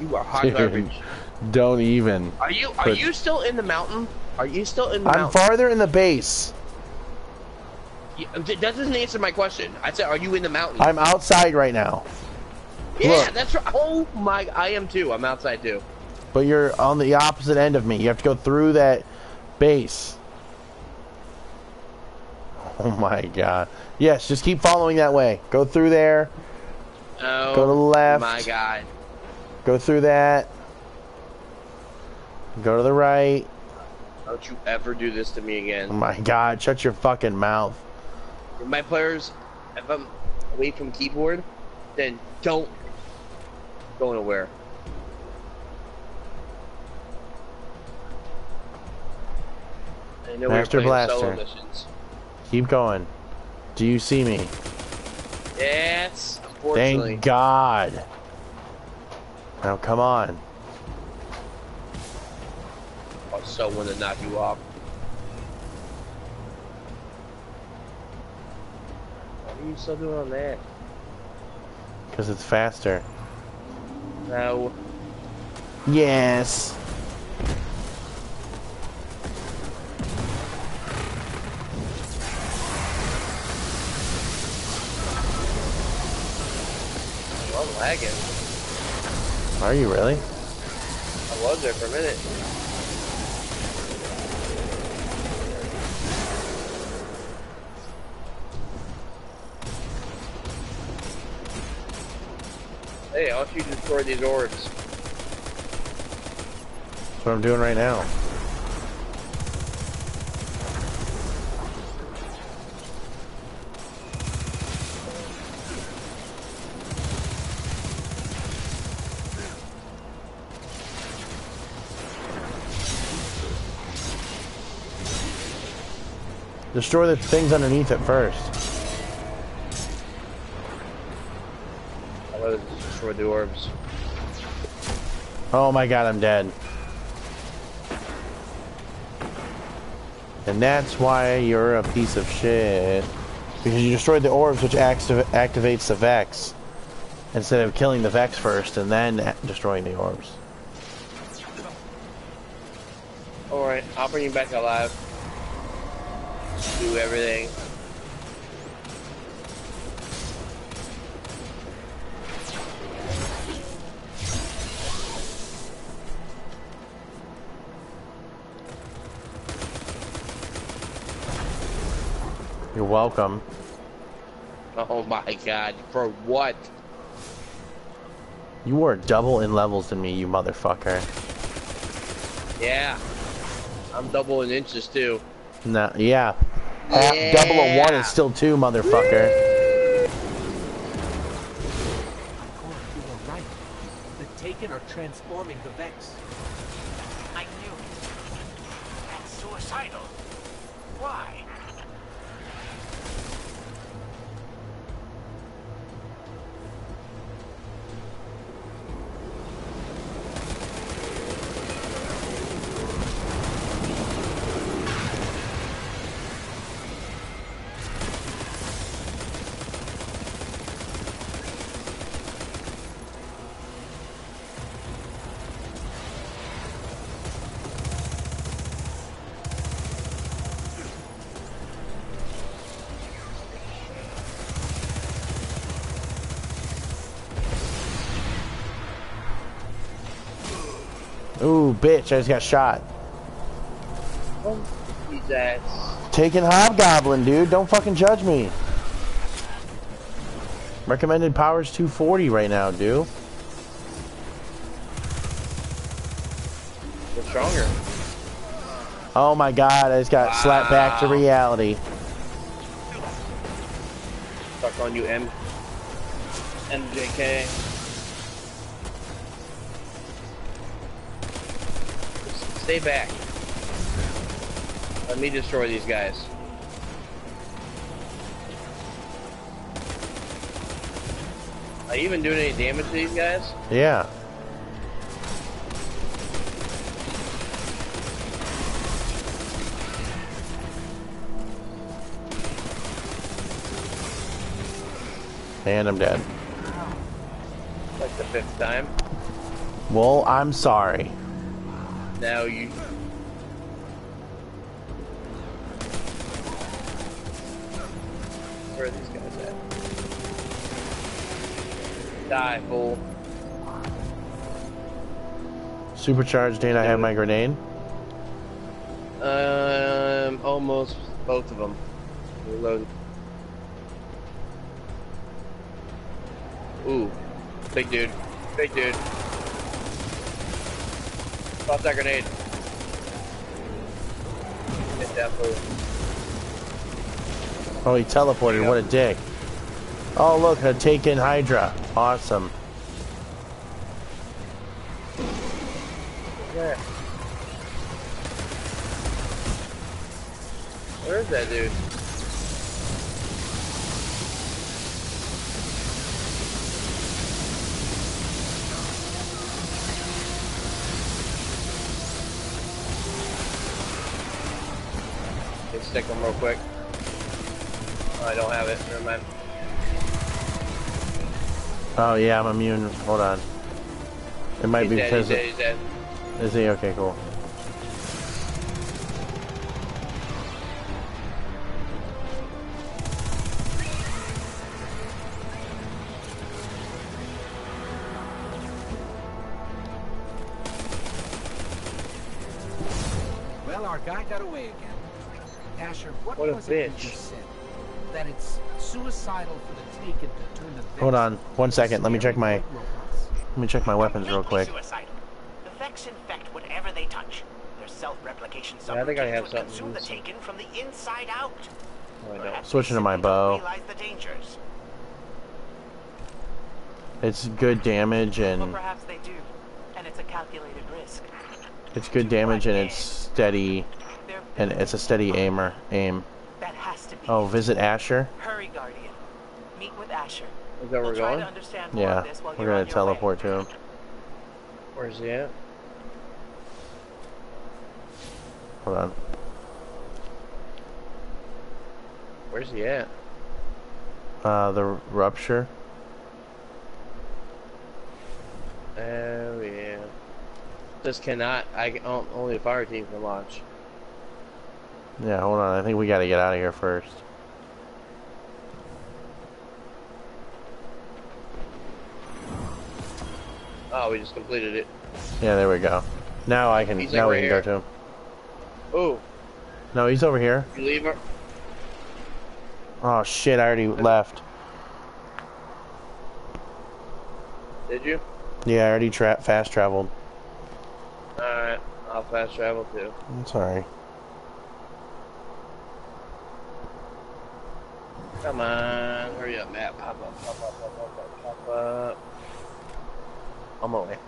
You are hot garbage. Don't even. Are you are you still in the mountain? Are you still in the I'm mountain? farther in the base. You- that doesn't answer my question. I said, are you in the mountain? I'm outside right now. yeah, look. that's right. Oh my, I am too. I'm outside too. But you're on the opposite end of me. You have to go through that base. Oh my god. Yes, just keep following that way. Go through there. Oh, Go to the left. Oh my God. Go through that. Go to the right. Don't you ever do this to me again. Oh my god, shut your fucking mouth. If my players, if I'm away from keyboard, then don't go nowhere. I know Master we're playing solo Blaster. Keep going. Do you see me? Yes, unfortunately. Thank God. Now come on. I so want to knock you off. What are you still doing on that? Because it's faster. No. Yes. I'm lagging. Are you really? I was there for a minute. Hey, I'll you destroy these orbs. That's what I'm doing right now. Destroy the things underneath it first. Destroy the orbs. Oh my god, I'm dead. And that's why you're a piece of shit. Because you destroyed the orbs, which activ activates the Vex. Instead of killing the Vex first and then destroying the orbs. Alright, I'll bring you back alive. Do everything. You're welcome. Oh my god, for what? You are double in levels than me, you motherfucker. Yeah. I'm double in inches too. No, yeah. Half, double of one is still two, motherfucker. Cor, you were right. The Taken are transforming the Vex. I knew it. That's suicidal. Bitch, I just got shot. He's ass. Taken Hobgoblin, dude. Don't fucking judge me. Recommended power's 240 right now, dude. We're stronger. Oh my god, I just got slapped back to reality. Stuck on you, M. MJK. Stay back. Let me destroy these guys. Are you even doing any damage to these guys? Yeah. And I'm dead. Like the fifth time. Well, I'm sorry. Now you. Where are these guys at? Die, fool. Supercharged, and I have my grenade. Um, almost both of them. Reload. Ooh, big dude, big dude. Pop that grenade. Hit that fool. Oh, he teleported. What a dick. Oh, look, a taken Hydra. Awesome. Where? Where is that dude? Stick him real quick. Oh, I don't have it. Never mind. Oh, yeah, I'm immune. Hold on. It might He's be dead, because he's dead, he's dead. is he okay? Cool. Well, our guy got away again. Asher, what, What a was it you just said? That it's suicidal for the Taken to turn the Hold on, one second. Let me check my scary robots. let me check my weapons real quick. Suicidal. The Vex infect whatever they touch. Their self-replication Yeah, I think I have something consume the. Taken from the inside out. No, I don't. Perhaps Switching to my bow. Realize the dangers. It's good damage Well, and perhaps they do, and it's a calculated risk. it's good damage and it's steady They're and it's a steady aimer aim. That has to be. Oh, visit Asher. Hurry, Guardian. Meet with Asher. Is that where we'll we're going? to Yeah, of this while we're gonna teleport way. to him. Where's he at? Hold on. Where's he at? Uh, the rupture. Oh yeah. This cannot. I only a fire team can launch. Yeah, hold on. I think we got to get out of here first. Oh, we just completed it. Yeah, there we go. Now I can. He's now we can here. go to him. Oh, No, he's over here. you leave her. Oh shit! I already left. Did you? Yeah, I already tra- fast traveled. All right. I'll fast travel too. I'm sorry. Come on, hurry up, Matt. Pop up, pop up, pop up, pop up, pop up. On my way.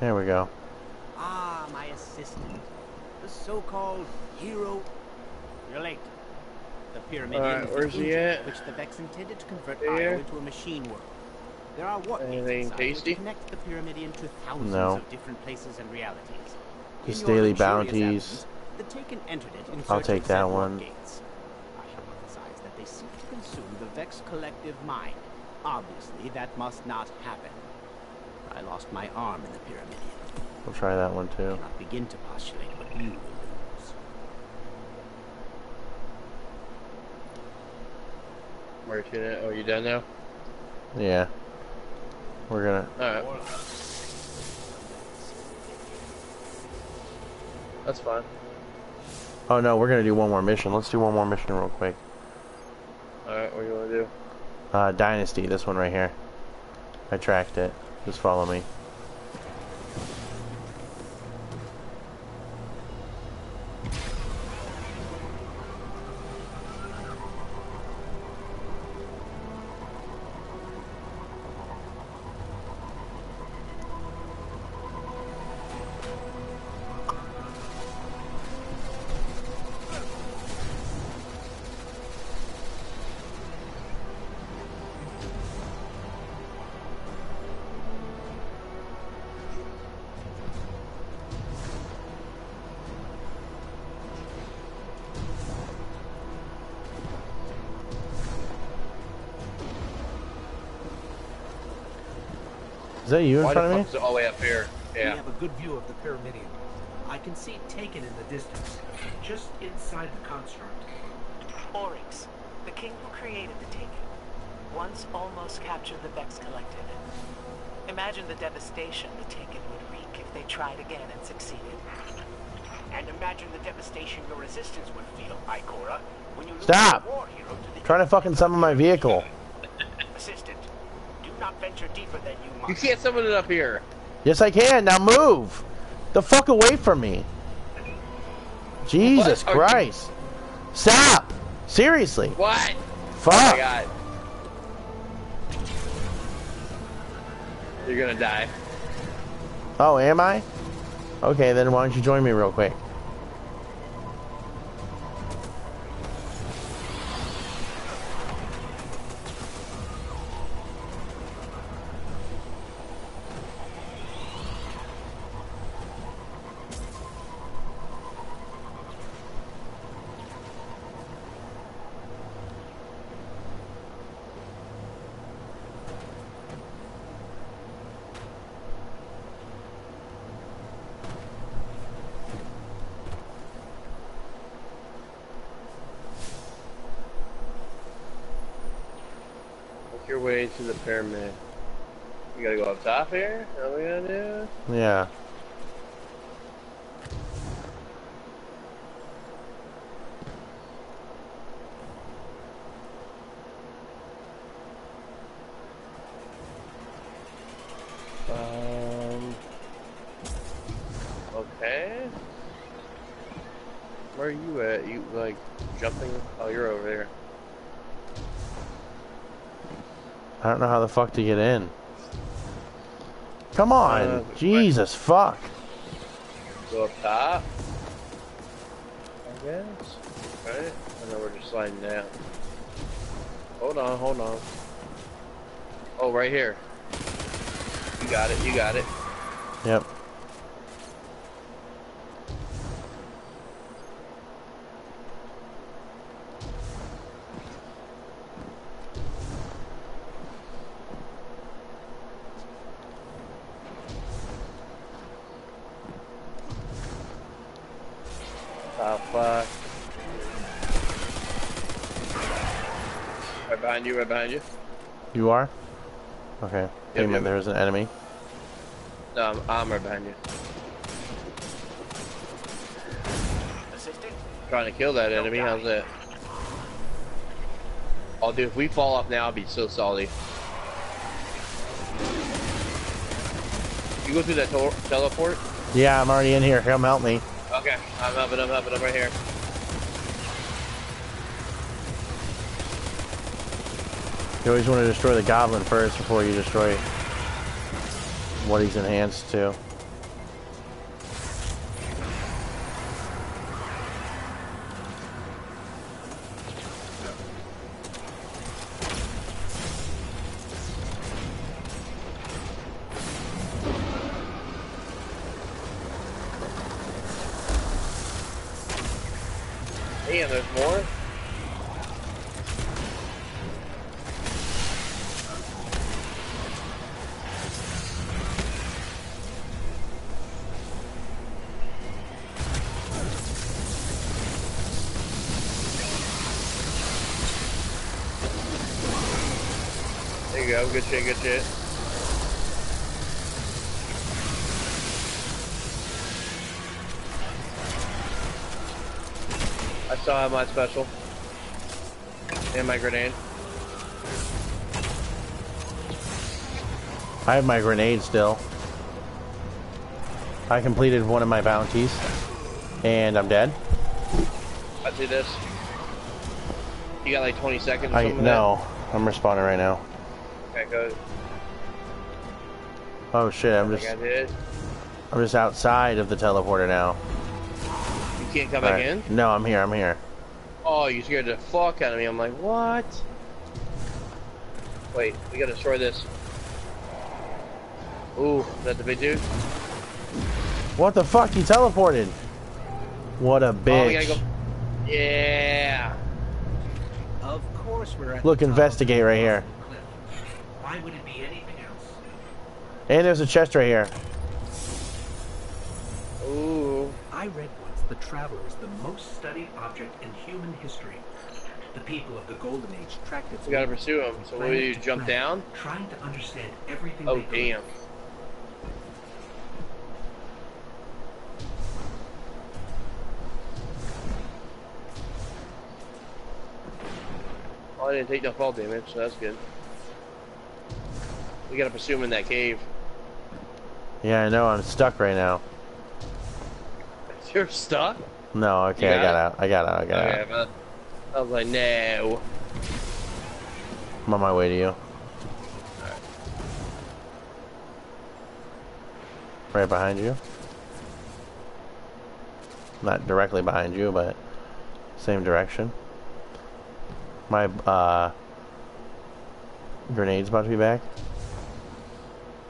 There we go. Ah, my assistant. The so-called hero. You're late. The Pyramidion Alright, is the where's he at? which the Vex intended to convert Here? Io into a machine world. There are warp gates Anything inside tasty? connect the Pyramidion to thousands No. of different places and realities. Just In daily bounties. absence, the Taken entered it in I'll take that one. Gates. I hypothesize that they seek to consume the Vex collective mind. Obviously, that must not happen. I lost my arm in the Pyramidion. We'll try that one too. cannot begin to postulate what you will lose. At? Oh, you done now? Yeah. We're gonna. Alright. That's fine. Oh no, we're gonna do one more mission. Let's do one more mission real quick. Alright, what do you want to do? Uh, Dynasty. This one right here. I tracked it. Just follow me. That you in Why front the of me? fuck is it all the way up here? We Yeah. have a good view of the Pyramidion. I can see Taken in the distance, just inside the construct. Oryx, the king who created the Taken, once almost captured the Vex Collective. Imagine the devastation the Taken would wreak if they tried again and succeeded. And imagine the devastation your resistance would feel, Ikora, when you Stop! war hero to the Trying to fucking summon my vehicle. Assistant. Do not venture deeper than you must. You can't summon it up here. Yes, I can. Now move. The fuck away from me. Jesus What are you- Christ. Stop. Seriously. What? Fuck. Oh my god. You're gonna die. Oh, am I? Okay, then why don't you join me real quick? your way pyramid. You gotta go up top here? Is that what we gotta do? Yeah. Um. Okay. Where are you at? You like jumping? Oh, you're over there. I don't know how the fuck to get in. Come on. Uh, Jesus fuck. Go up top. I guess. Right? And then we're just sliding down. Hold on, hold on. Oh, right here. You got it, you got it. Behind you, right behind you. You are? Okay. A yep. there's an enemy. No, I'm, I'm right behind you. Assistant? Trying to kill that enemy, how's that? Oh, dude, if we fall off now, I'll be so salty. You go through that teleport? Yeah, I'm already in here. Come help me. Okay, I'm helping, I'm helping, I'm right here. You always want to destroy the goblin first before you destroy what he's enhanced to. Good shit, good shit. I still have my special. And my grenade. I have my grenade still. I completed one of my bounties. And I'm dead. I see this. You got like 20 seconds or I something? no. I'm respawning right now. Okay. Oh shit, I'm just I did. I'm just outside of the teleporter now. You can't come back Alright. in? No, I'm here, I'm here. Oh, you scared the fuck out of me. I'm like, what? Wait, we gotta destroy this. Ooh, is that the big dude? What the fuck? He teleported. What a Oh, we gotta bitch. go. Yeah. Of course we're at Look, the investigate right here. cliff. Why would it be anything else? And there's a chest right here. Ooh. I read once the Traveler is the most studied object in human history. The people of the Golden Age tracked its We gotta pursue him. So what do planet you jump planet, down? Trying to understand everything Oh, they damn. Oh, I didn't take no fall damage, so that's good. We gotta pursue him in that cave. Yeah, I know. I'm stuck right now. You're stuck? No, okay, You I got got it? out. I got out. I got Okay, out. but I was like, no. I'm on my way to you. Right behind you. Not directly behind you, but same direction. My uh grenade's about to be back.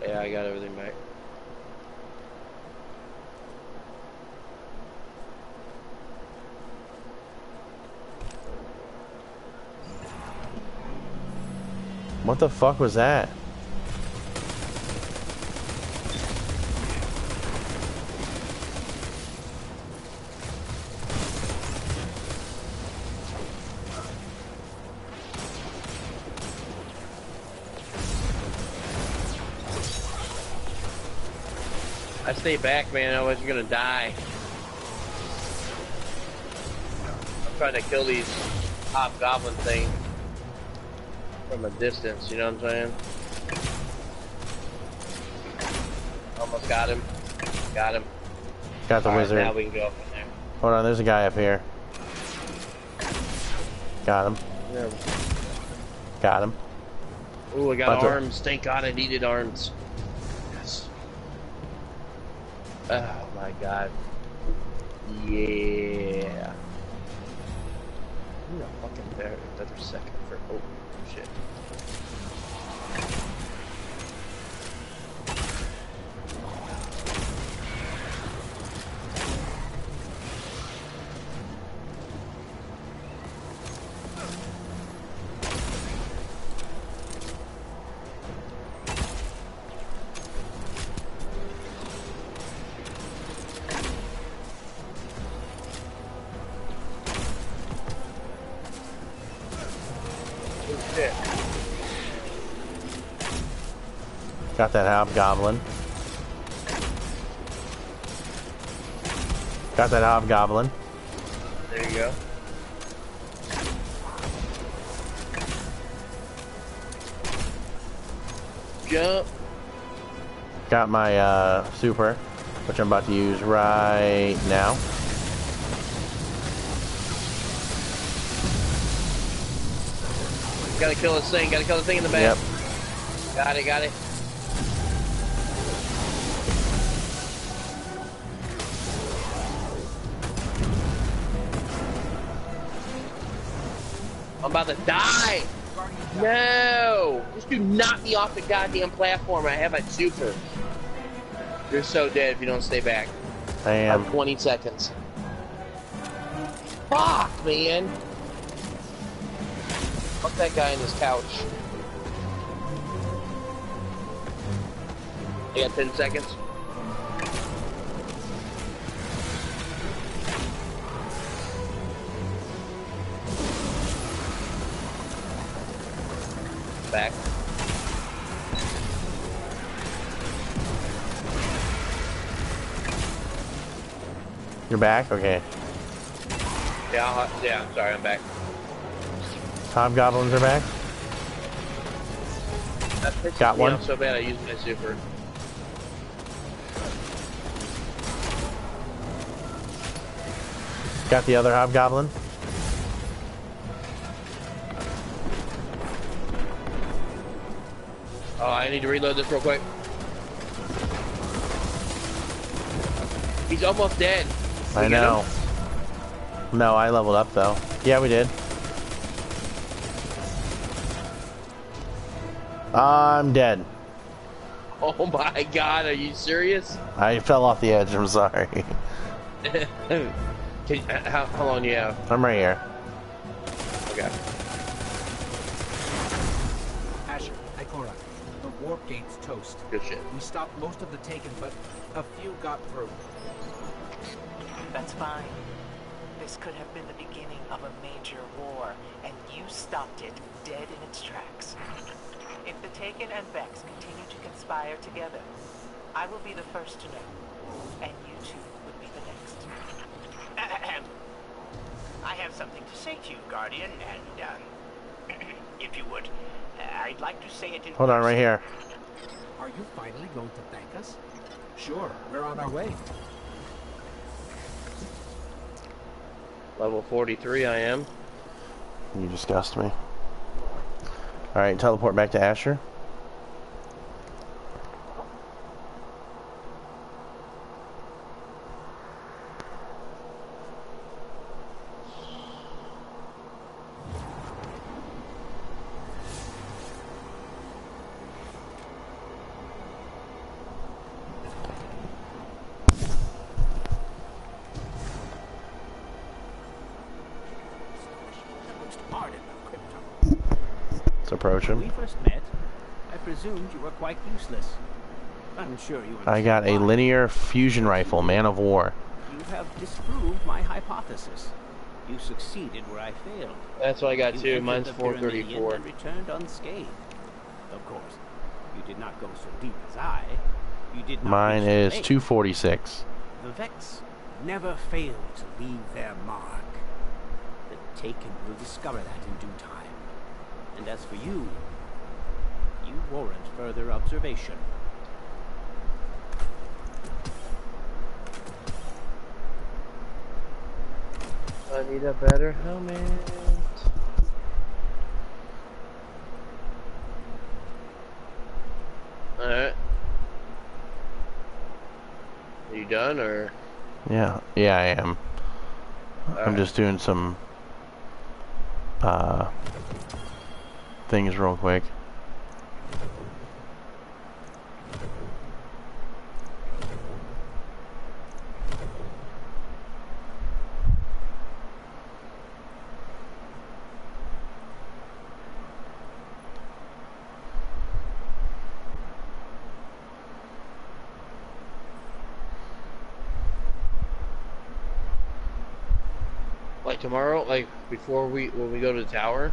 Yeah, I got everything back. What the fuck was that? I stay back, man, I wasn't gonna die. I'm trying to kill these hobgoblin things from a distance. You know what I'm saying? Almost got him. Got him. Got the All right, wizard. now we can go from there. Hold on, there's a guy up here. Got him. Yeah. Got him. Ooh, I got to- arms. Thank God I needed arms. Yes. Oh my God. Yeah. Got that hobgoblin. Got that hobgoblin. There you go. Jump. Got my uh, super, which I'm about to use right now. Gotta kill this thing. Gotta kill the thing in the back. Yep. Got it. Got it. About to die. No! Just do knock me off the goddamn platform. I have my super. You're so dead if you don't stay back. I am. 20 seconds. Fuck, man. Fuck that guy in his couch. I got 10 seconds. Back. You're back? Okay. Yeah, I'll- yeah, I'm sorry, I'm back. Hobgoblins are back? Got one. so bad I used my super. Got the other hobgoblin? Need to reload this real quick. He's almost dead. I know. No, I leveled up though. Yeah, we did. I'm dead. Oh my god, are you serious? I fell off the edge. I'm sorry. Can uh, how, how long do you have? I'm right here. Okay. Asher, Ikora, the warp gate's. Good shit. We stopped most of the Taken, but a few got through. That's fine. This could have been the beginning of a major war, and you stopped it dead in its tracks. If the Taken and Vex continue to conspire together, I will be the first to know, and you two would be the next. Ahem. I have something to say to you, Guardian, and, um, if you would, uh, I'd like to say it in Hold on, right here. Are you finally going to thank us? Sure, we're on our way. Level 43 I am. You disgust me. Alright, teleport back to Asher. First met, I presumed you were quite useless. I'm sure you I got a linear fusion rifle, man of war. You have disproved my hypothesis. You succeeded where I failed. That's what I got You too. Mine's 434. And returned unscathed. Of course, you did not go so deep as I. You did not Mine is 246. The Vex never fail to leave their mark. The Taken will discover that in due time. And as for you, you warrant further observation. I need a better helmet. Alright. Are you done or? Yeah, yeah, I am. I'm Alright. just doing some uh, things real quick. Like tomorrow, like before we when we go to the tower,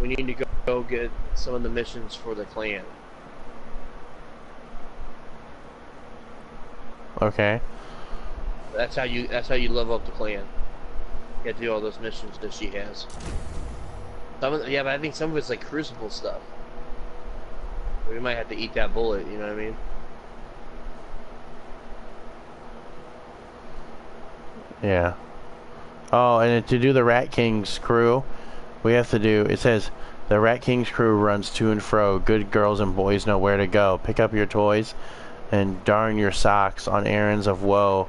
we need to go, go get some of the missions for the clan. Okay. That's how you that's how you level up the clan. You have to do all those missions that she has. Some of, yeah, but I think some of it's like crucible stuff. We might have to eat that bullet, you know what I mean? Yeah. Oh, and to do the Rat King's crew, we have to do. It says the Rat King's crew runs to and fro. Good girls and boys know where to go. Pick up your toys, and darn your socks on errands of woe.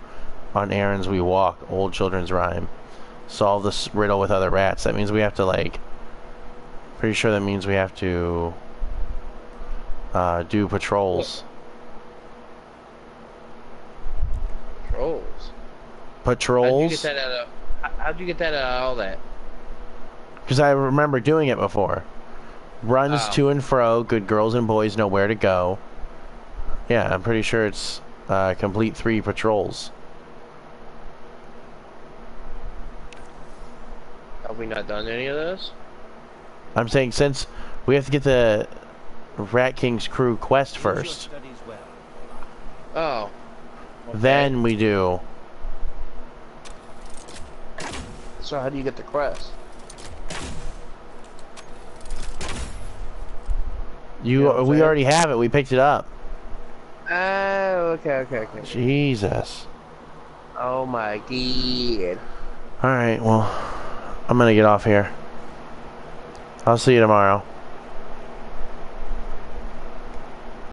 On errands we walk. Old children's rhyme. Solve this riddle with other rats. That means we have to like. Pretty sure that means we have to. Uh, do patrols. Patrols? Patrols. Get that out of? how- How'd you get that out of all that? Because I remember doing it before. Runs Oh. to and fro. Good girls and boys know where to go. Yeah, I'm pretty sure it's uh, complete three patrols. Have we not done any of those? I'm saying since we have to get the Rat King's crew quest first, well. Oh. Okay. then we do. So how do you get the crest? You, You know we already have it. We picked it up. Oh, okay, okay, okay. Jesus. Oh my god. All right. Well, I'm gonna get off here. I'll see you tomorrow.